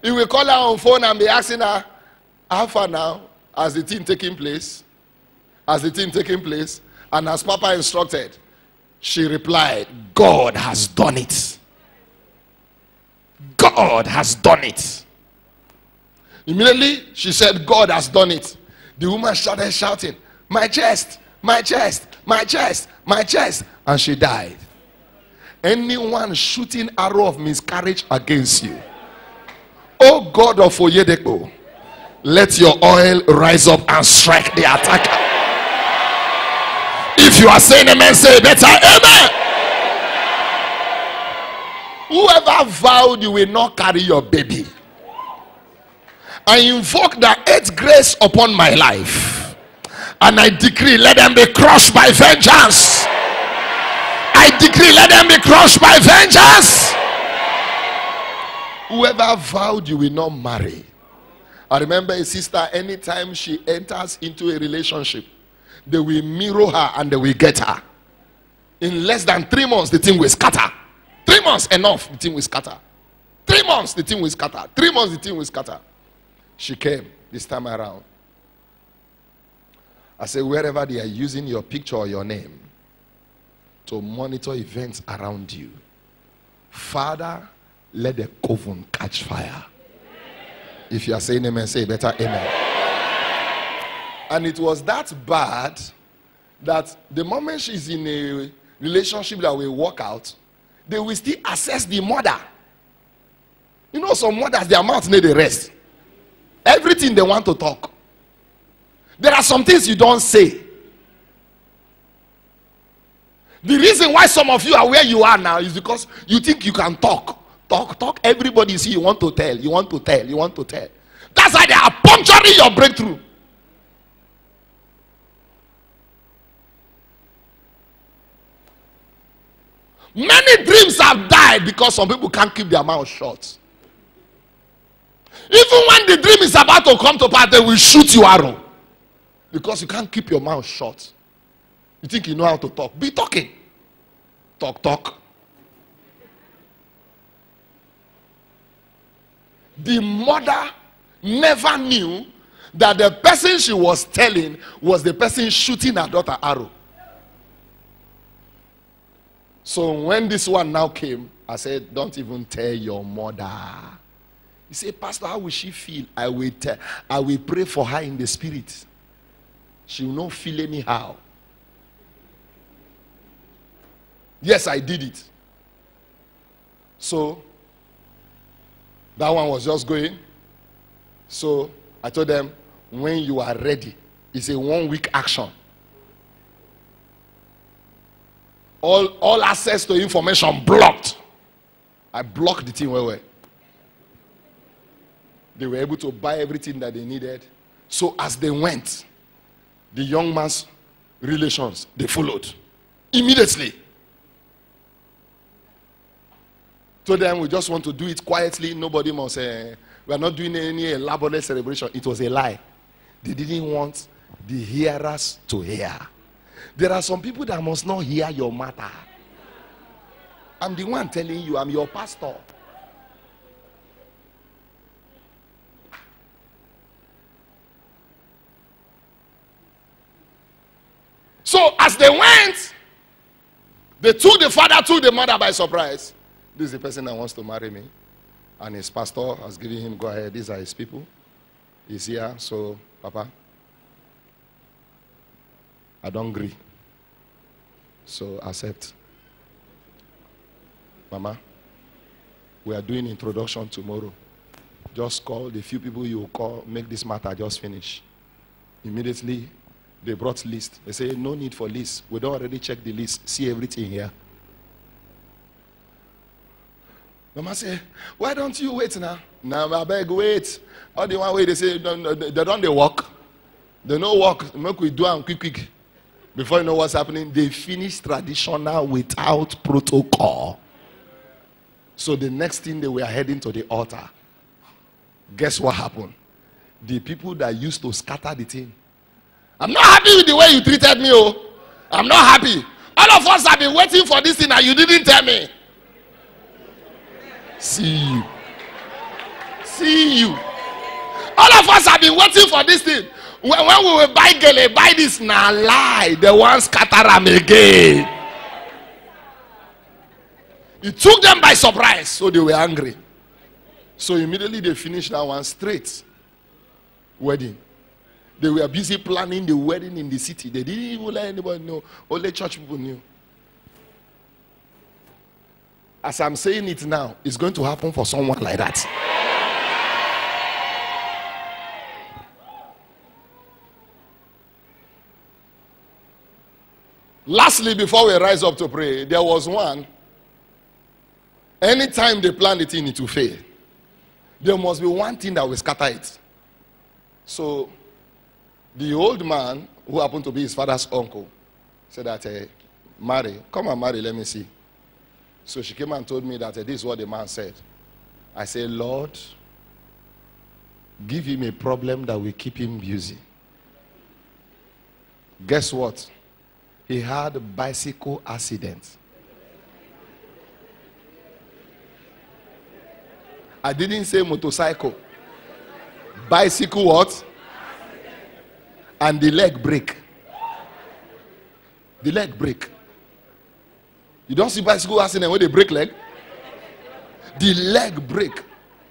he will call her on phone and be asking her, How far now? Has the thing taking place? Has the thing taking place? And as Papa instructed, she replied, God has done it. God has done it. Immediately she said, God has done it. The woman started shouting, My chest, my chest, my chest, my chest. And she died. Anyone shooting arrow of miscarriage against you Oh God of Oyedepo, let your oil rise up and strike the attacker. If you are saying amen, say better amen. Whoever vowed you will not carry your baby, I invoke the eighth grace upon my life. And I decree, let them be crushed by vengeance. I decree, let them be crushed by vengeance. Whoever vowed you will not marry. I remember a sister, anytime she enters into a relationship, they will mirror her and they will get her. In less than three months, the thing will scatter. Three months, enough, the thing will scatter. Three months, the thing will scatter. Three months, the thing will scatter. She came this time around. I said, wherever they are using your picture or your name to monitor events around you, Father, let the coven catch fire. If you are saying amen, say better amen. And it was that bad that the moment she's in a relationship that will work out, they will still assess the mother. You know, some mothers, their mouth need a rest. Everything they want to talk. There are some things you don't say. The reason why some of you are where you are now is because you think you can talk. Talk, talk. Everybody see you want to tell, you want to tell, you want to tell. That's why they are puncturing your breakthrough. Many dreams have died because some people can't keep their mouth shut. Even when the dream is about to come to pass, they will shoot you arrow because you can't keep your mouth shut. You think you know how to talk? Be talking. Talk, talk. The mother never knew that the person she was telling was the person shooting her daughter arrow. So when this one now came, I said, Don't even tell your mother. He said, Pastor, how will she feel? I will tell, I will pray for her in the spirit. She will not feel anyhow. Yes, I did it. So that one was just going. So I told them, when you are ready, it's a one week action. All, all access to information blocked. I blocked the thing where well, They were able to buy everything that they needed. So as they went, the young man's relations, they followed immediately. Told them we just want to do it quietly. Nobody must say, uh, we are not doing any elaborate celebration. It was a lie. They didn't want the hearers to hear. There are some people that must not hear your matter. I'm the one telling you, I'm your pastor. So as they went, they took the father, took the mother by surprise. This is the person that wants to marry me. And his pastor has given him go ahead. These are his people. He's here. So, Papa, I don't agree. So accept. Mama, we are doing introduction tomorrow. Just call the few people you call, make this matter just finish. Immediately, they brought list. They say, no need for list. We don't already check the list. See everything here. Mama say, why don't you wait now? Now I beg wait. All the one way they say they don't they walk. They no walk. Make we do them quick quick. Before you know what's happening, they finish traditional without protocol. So the next thing they were heading to the altar. Guess what happened? The people that used to scatter the thing I'm not happy with the way you treated me. Oh, I'm not happy. All of us have been waiting for this thing and you didn't tell me. See you. See you. All of us have been waiting for this thing. When, when we will buy gele, buy this now lie. The one scatter them again. It took them by surprise, so they were angry. So immediately they finished that one straight wedding. They were busy planning the wedding in the city. They didn't even let anybody know. Only church people knew. As I'm saying it now, it's going to happen for someone like that. Lastly, before we rise up to pray, there was one. Anytime they plan the thing, it will fail. There must be one thing that will scatter it. So The old man, who happened to be his father's uncle, said that, uh, marry, come and marry, let me see. So she came and told me that uh, this is what the man said. I said, Lord, give him a problem that will keep him busy. Guess what? He had a bicycle accident. I didn't say motorcycle. Bicycle what? And the leg break. The leg break. You don't see bicycle accident when they break leg? The leg break.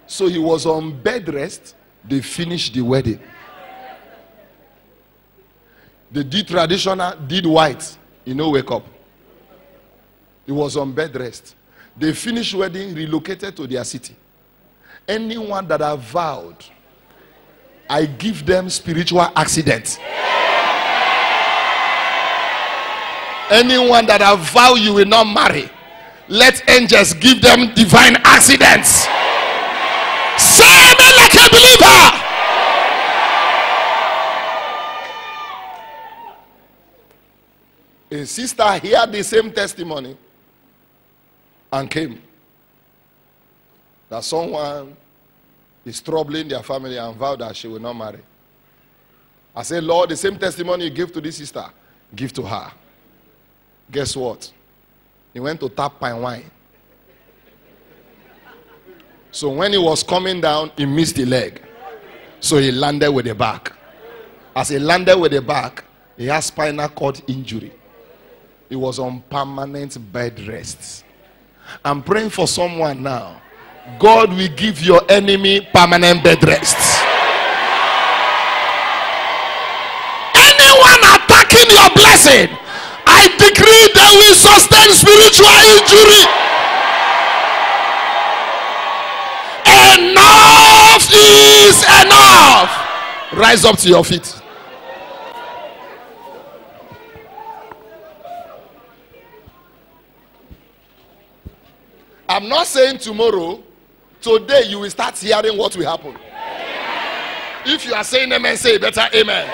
So he was on bed rest. They finished the wedding. They did traditional, did white. You know, wake up. He was on bed rest. They finished wedding, relocated to their city. Anyone that have vowed, I give them spiritual accidents. Anyone that have vowed you will not marry, let angels give them divine accidents. Say me like a believer. A sister heard the same testimony and came that someone is troubling their family and vowed that she will not marry. I said, Lord, the same testimony you give to this sister, give to her. Guess what? He went to tap pine wine. So when he was coming down, he missed the leg. So he landed with the back. As he landed with the back, he has spinal cord injury. He was on permanent bed rest. I'm praying for someone now. God will give your enemy permanent bed rest. Anyone attacking your blessing, I decree they will sustain spiritual injury. Enough is enough. Rise up to your feet. I'm not saying tomorrow, today you will start hearing what will happen. If you are saying amen, say better amen.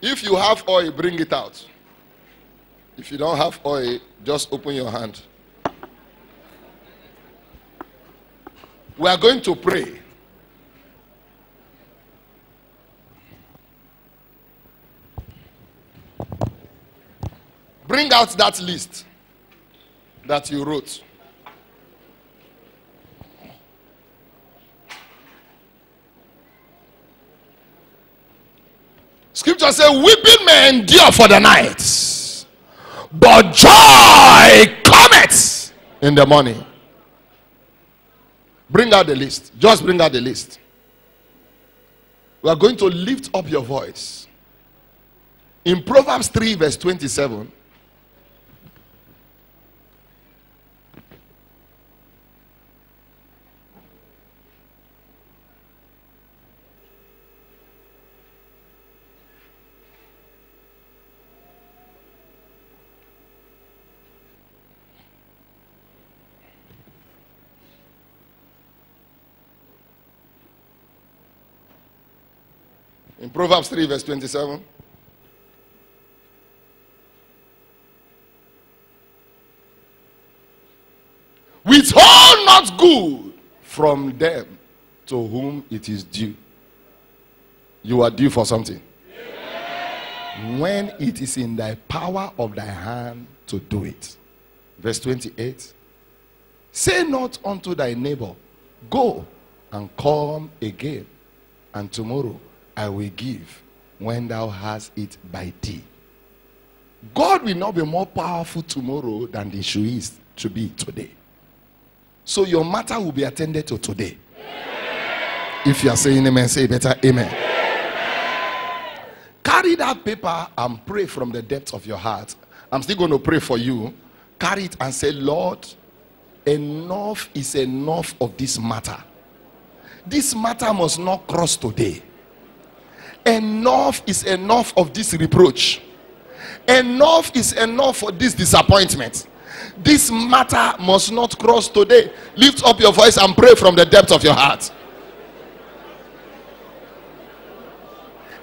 If you have oil, bring it out. If you don't have oil, just open your hand. We are going to pray. Bring out that list that you wrote. Scripture says, Weeping may endure for the night, but joy cometh in the morning. Bring out the list. Just bring out the list. We are going to lift up your voice. In Proverbs 3, verse 27. Proverbs 3, verse 27. Withhold not good from them to whom it is due. You are due for something. When it is in thy power of thy hand to do it. Verse 28. Say not unto thy neighbor, Go and come again, and tomorrow I will give when thou hast it by thee. God will not be more powerful tomorrow than the issue is to be today. So your matter will be attended to today. If you are saying amen, say better amen. Carry that paper and pray from the depth of your heart. I'm still going to pray for you. Carry it and say, Lord, enough is enough of this matter. This matter must not cross today. Enough is enough of this reproach. Enough is enough for this disappointment. This matter must not cross today. Lift up your voice and pray from the depth of your heart.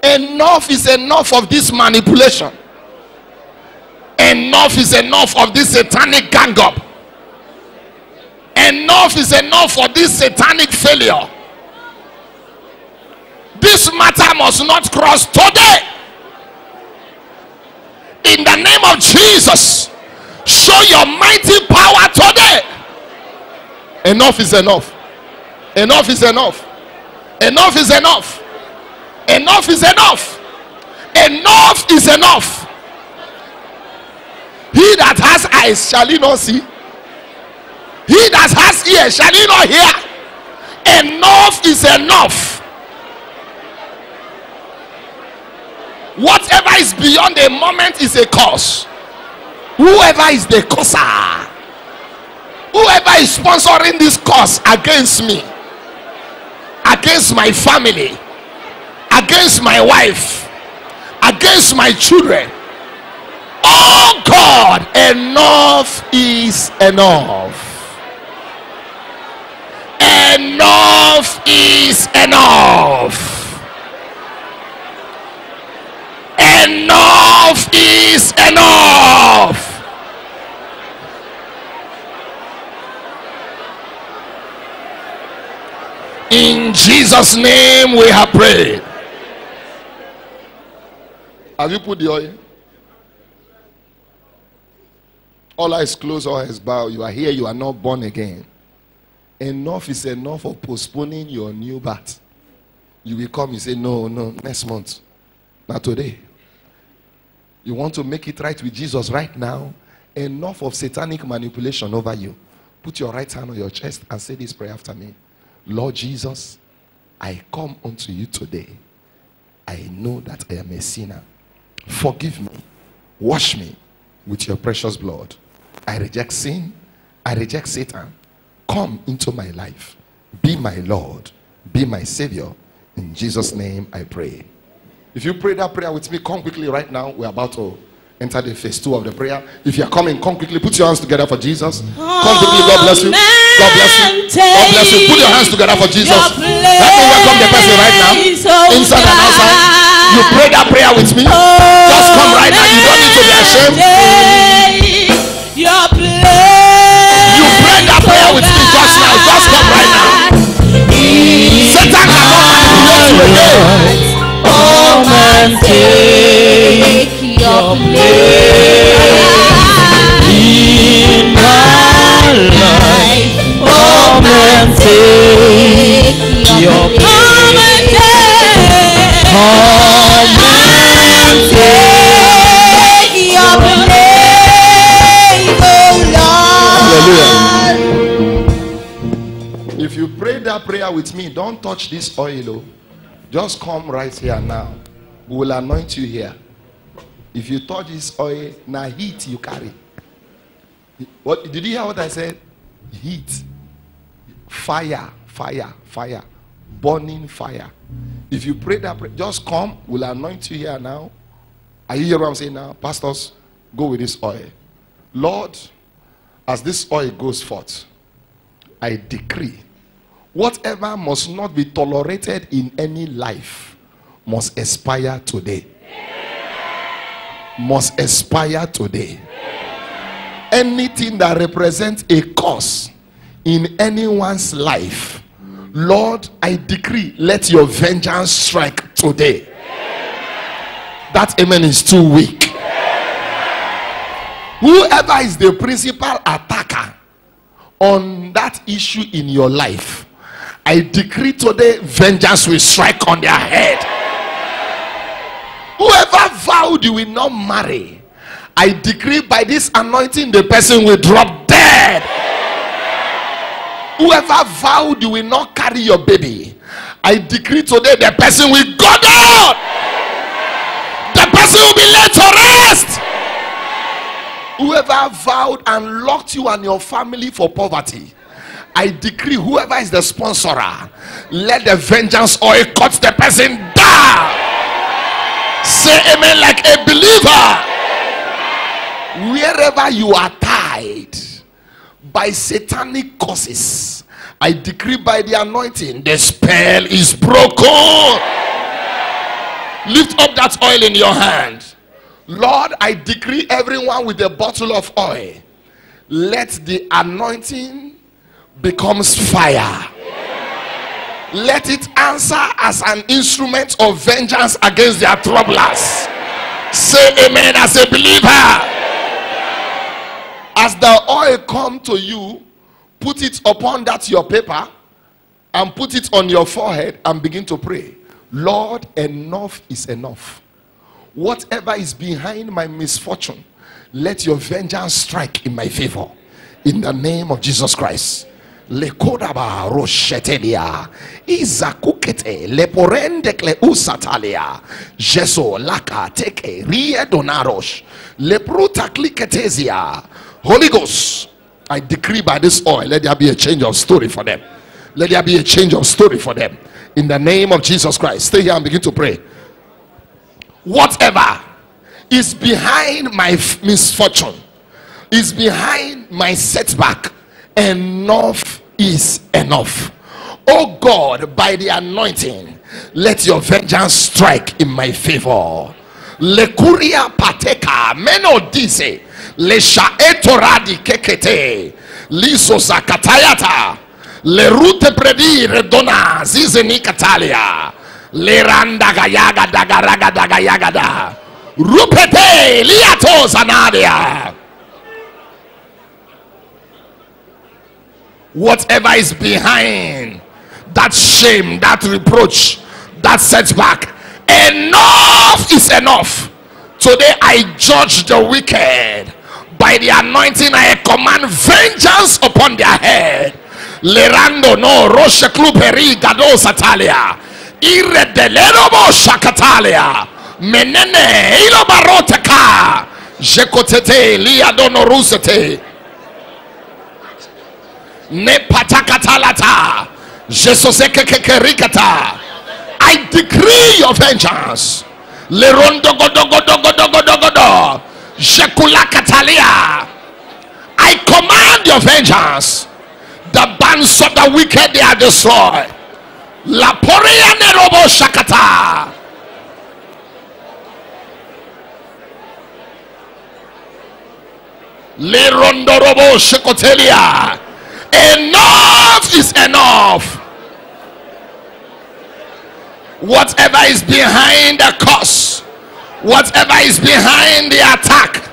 enough is enough of this manipulation. Enough is enough of this satanic gang up. Enough is enough for this satanic failure. Matter must not cross today. In the name of Jesus, show your mighty power today. Enough is enough. Enough is enough. Enough is enough. Enough is enough. Enough is enough. He that has eyes shall he not see? He that has ears shall he not hear? Enough is enough. Whatever is beyond a moment is a cause. Whoever is the causer, whoever is sponsoring this cause against me, against my family, against my wife, against my children. Oh God, enough is enough. Enough is enough. Enough is enough. In Jesus' name we have prayed. Have you put the oil? All eyes closed, all eyes bowed. You are here, you are not born again. Enough is enough of postponing your new birth. You will come, you say, No, no, next month. Not today. You want to make it right with Jesus right now. Enough of satanic manipulation over you. Put your right hand on your chest and say this prayer after me. Lord Jesus, I come unto you today. I know that I am a sinner. Forgive me. Wash me with your precious blood. I reject sin. I reject Satan. Come into my life. Be my Lord. Be my Savior. In Jesus' name I pray. If you pray that prayer with me, come quickly right now. We're about to enter the phase two of the prayer. If you are coming, come quickly. Put your hands together for Jesus. Come quickly. God bless you. God bless you. God bless you. Put your hands together for Jesus. Let me welcome the person right now. Inside and outside. You pray that prayer with me. Just come right now. You don't need to be ashamed. You pray that prayer with me just now. Just come right now. Satan cannot manipulate you again. Come and take your place in my life. Come and take your place. Come and take. Come your place, oh Lord. If you pray that prayer with me, don't touch this oil. Oh. Just come right here now. We will anoint you here. If you touch this oil, now heat you carry. What did you hear what I said? Heat. Fire, fire, fire. Burning fire. If you pray that prayer, just come, we'll anoint you here now. Are you hear what I'm saying now? Pastors, go with this oil. Lord, as this oil goes forth, I decree whatever must not be tolerated in any life must expire today. Must expire today. Anything that represents a cause in anyone's life, Lord, I decree, let your vengeance strike today. That amen is too weak. Whoever is the principal attacker on that issue in your life, I decree today vengeance will strike on their head. Whoever vowed you will not marry, I decree by this anointing the person will drop dead. Whoever vowed you will not carry your baby, I decree today the person will go down. The person will be laid to rest. Whoever vowed and locked you and your family for poverty, I decree whoever is the sponsorer, let the vengeance oil cut the person down. Say amen like a believer. Wherever you are tied by satanic causes, I decree by the anointing, the spell is broken. Lift up that oil in your hand. Lord, I decree everyone with a bottle of oil. Let the anointing becomes fire. Let it answer as an instrument of vengeance against their troublers. Say amen as a believer. As the oil come to you, put it upon that your paper and put it on your forehead and begin to pray. Lord, enough is enough. Whatever is behind my misfortune, let your vengeance strike in my favor. In the name of Jesus Christ. Lekodaba roshetelia. Izakukete leporende kle usatalia. Jeso laka teke rie donarosh lepruta kliketesia. Holy ghost i decree by this oil let there be a change of story for them. Let there be a change of story for them. In the name of jesus christ stay here and begin to pray. Whatever is behind my misfortune is behind my setback enough is enough. Oh god by the anointing let your vengeance strike in my favor. Le lekuria pateka meno dice lesha etoradi kekete liso zakatayata lerute predire dona zizeni katalia leranda gayaga dagaraga dagayagada rupete liato zanadia whatever is behind that shame, that reproach, that setback, enough is enough. Today I judge the wicked by the anointing. I command vengeance upon their head. Lerando no roche shakatalia. Menene. Jekotete i decree your vengeance. I command your vengeance. The bands of the wicked they are destroyed. La poria nerobo shakata. Lerondorobo shekotelia enough is enough. Whatever is behind the curse whatever is behind the attack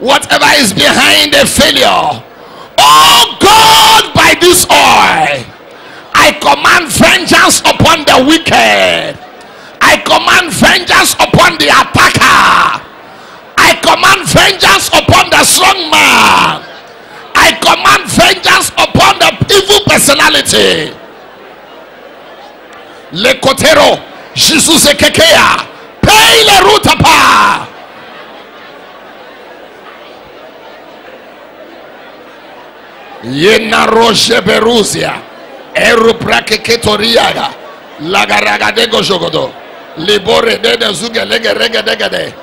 whatever is behind the failure oh god by this oil i command vengeance upon the wicked. I command vengeance upon the attacker. I command vengeance upon the strong man I command vengeance upon the evil personality. Le Cotero, Jesus Ekekea, pay le rutapa. Yena roje beruzia, eru prakeketoriaga, lagaraga dego jogodo, libore de de zuge lege rege dege de,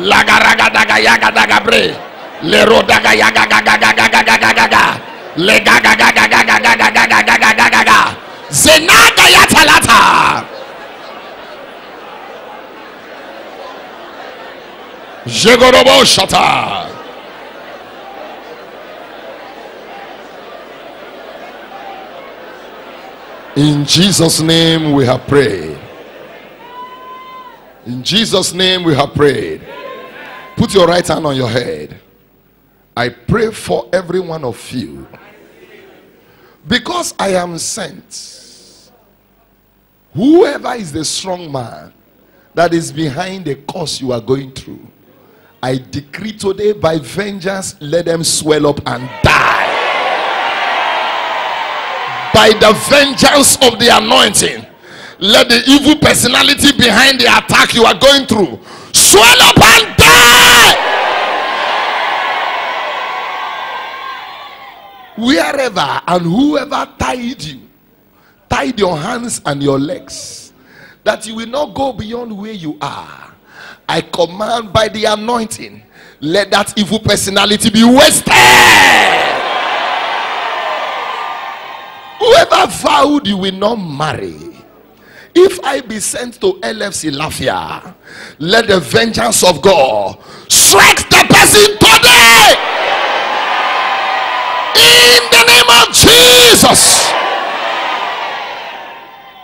lagaraga daga yaga daga bre, le rodaga ga ga ga ga ga. le ga ga ga ga ga ga ga ga ga ga ga ga ga ga. zenaga yatalata jegorobo shata in Jesus name we have prayed in Jesus name we have prayed put your right hand on your head I pray for every one of you. Because I am sent, whoever is the strong man that is behind the cause you are going through, I decree today by vengeance, let them swell up and die by the vengeance of the anointing. Let the evil personality behind the attack you are going through swell up and die. Wherever and whoever tied you, tied your hands and your legs, that you will not go beyond where you are. I command by the anointing, let that evil personality be wasted. Whoever vowed you will not marry, If I be sent to LFC Lafia, let the vengeance of God strike the person today. Jesus.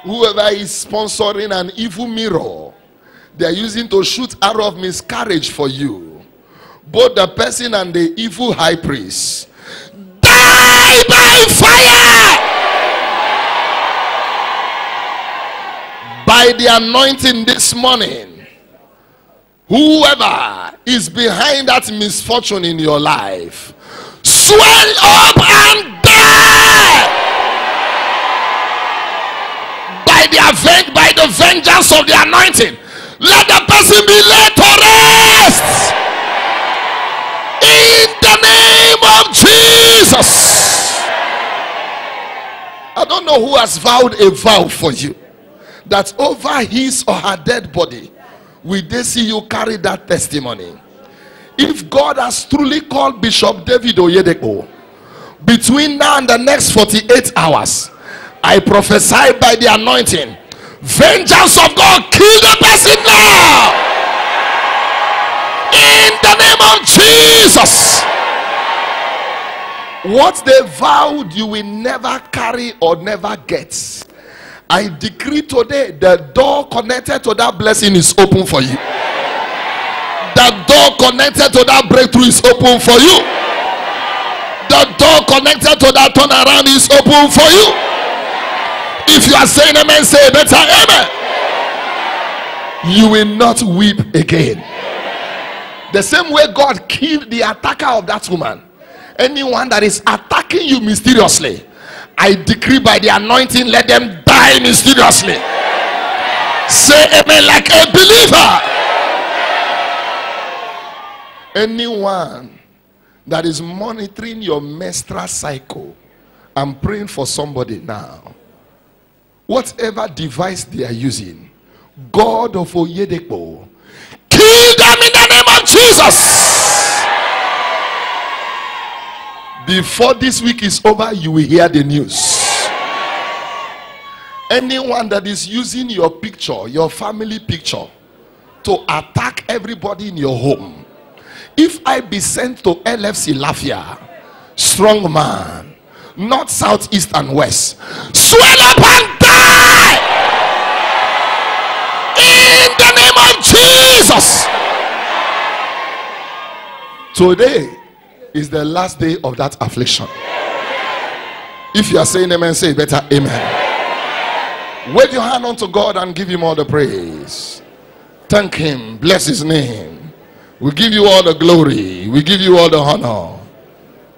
Whoever is sponsoring an evil mirror, they are using to shoot arrow of miscarriage for you. Both the person and the evil high priest die by fire. by the anointing this morning, whoever is behind that misfortune in your life, swell up and die by the event, by the vengeance of the anointing. Let the person be laid to rest in the name of Jesus. I don't know who has vowed a vow for you that over his or her dead body will they see you carry that testimony if god has truly called bishop david oyedepo between now and the next 48 hours i prophesy by the anointing vengeance of god kill the person now in the name of jesus what they vowed you will never carry or never get I decree today the door connected to that blessing is open for you. The door connected to that breakthrough is open for you. The door connected to that turnaround is open for you. If you are saying amen, say better amen. You will not weep again. The same way God killed the attacker of that woman. Anyone that is attacking you mysteriously, I decree by the anointing, let them die mysteriously. Say amen like a believer. Anyone that is monitoring your menstrual cycle, I'm praying for somebody now. Whatever device they are using, God of Oyedepo, kill them in the name of Jesus. Before this week is over, you will hear the news. Anyone that is using your picture, your family picture, to attack everybody in your home, if I be sent to LFC Lafia, strong man, north, south, east, and west, swell up and of Jesus. Today is the last day of that affliction. If you are saying amen, say better amen. Wave your hand unto God and give him all the praise. Thank him, bless his name. We give you all the glory, we give you all the honor.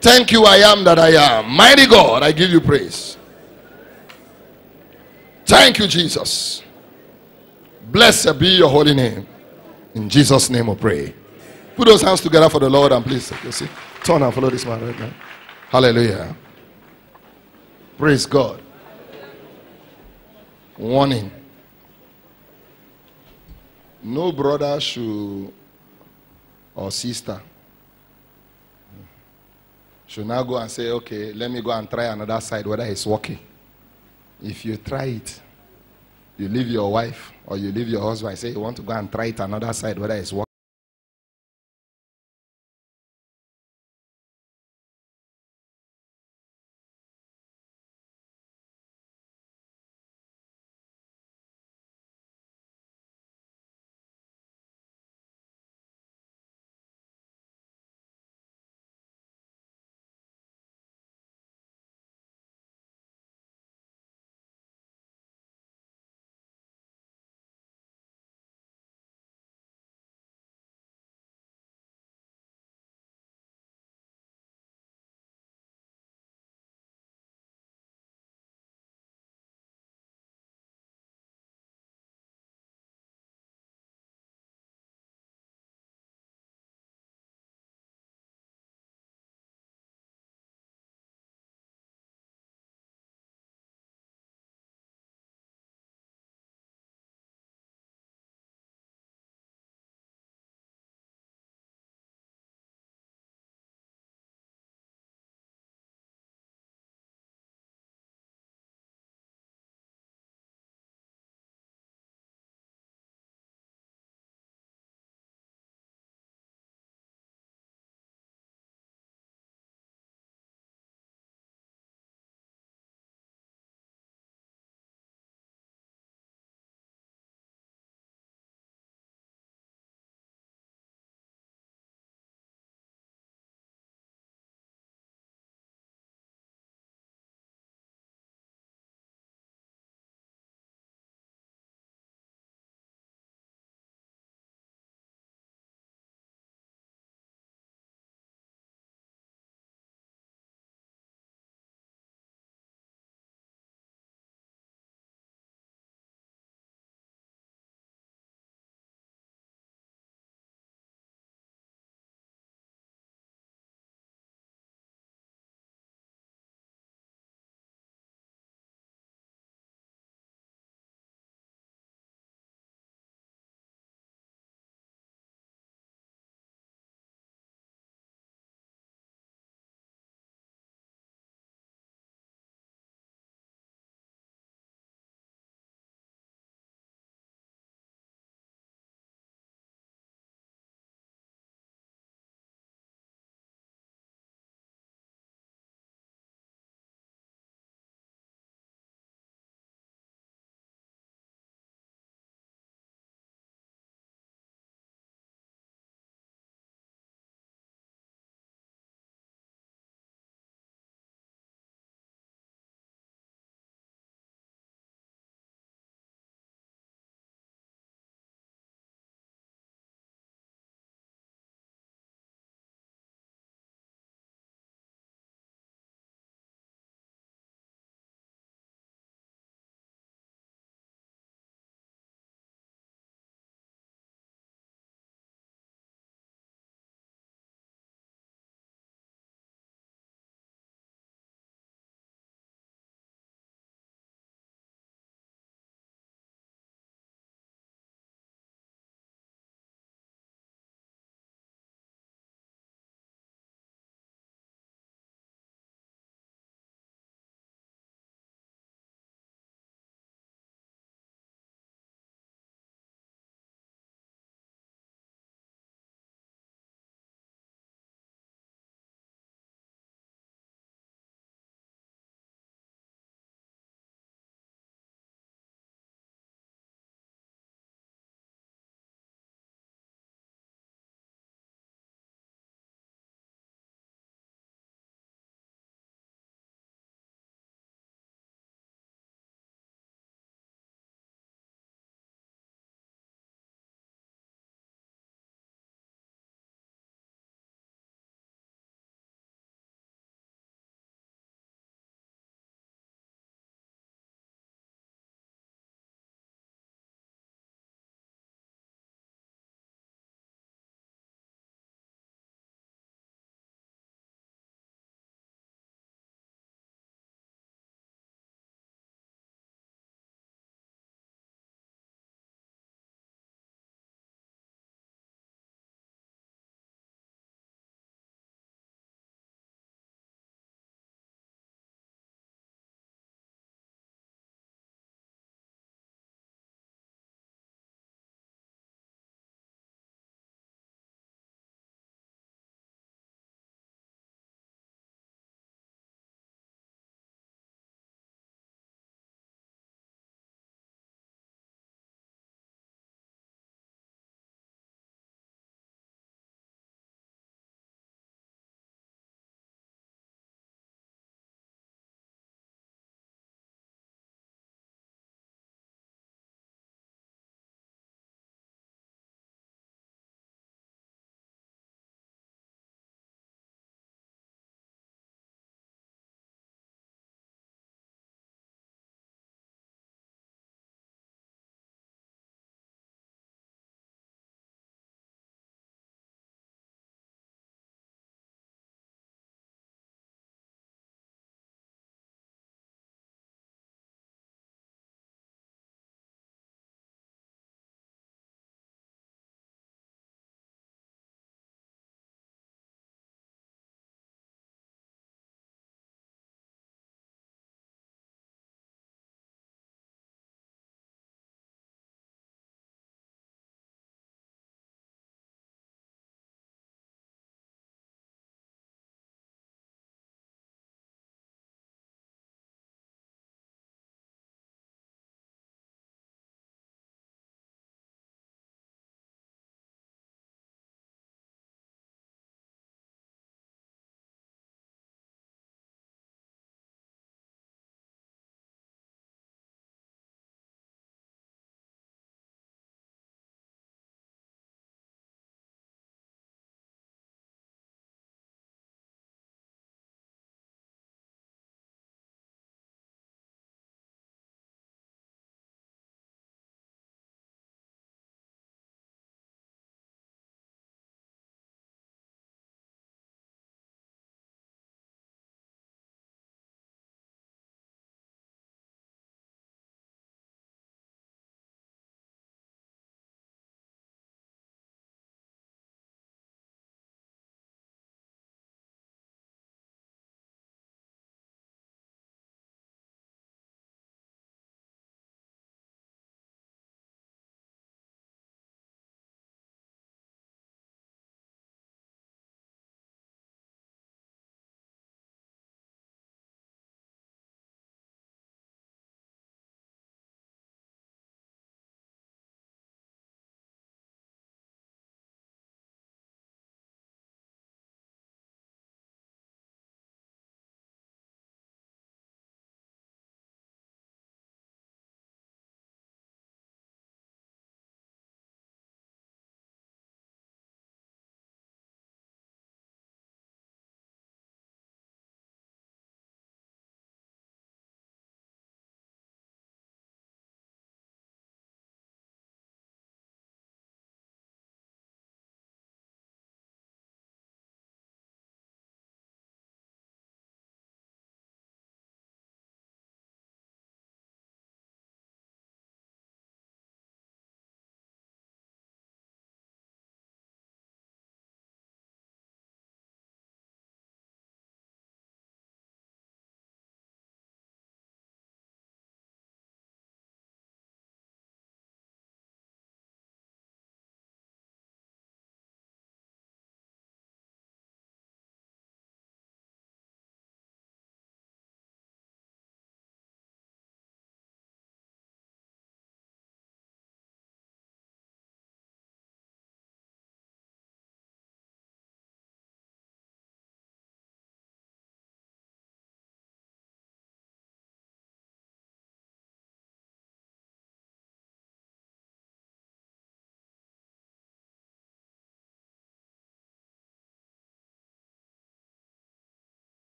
Thank you, I am that I am. Mighty God, I give you praise. Thank you, Jesus. Blessed be your holy name. In Jesus' name we pray. Put those hands together for the Lord and please you see. Turn and follow this man right now. Hallelujah. Praise God. Warning. No brother should or sister should now go and say, okay, let me go and try another side whether it's working. If you try it, you leave your wife or you leave your husband and say you want to go and try it another side whether it's working.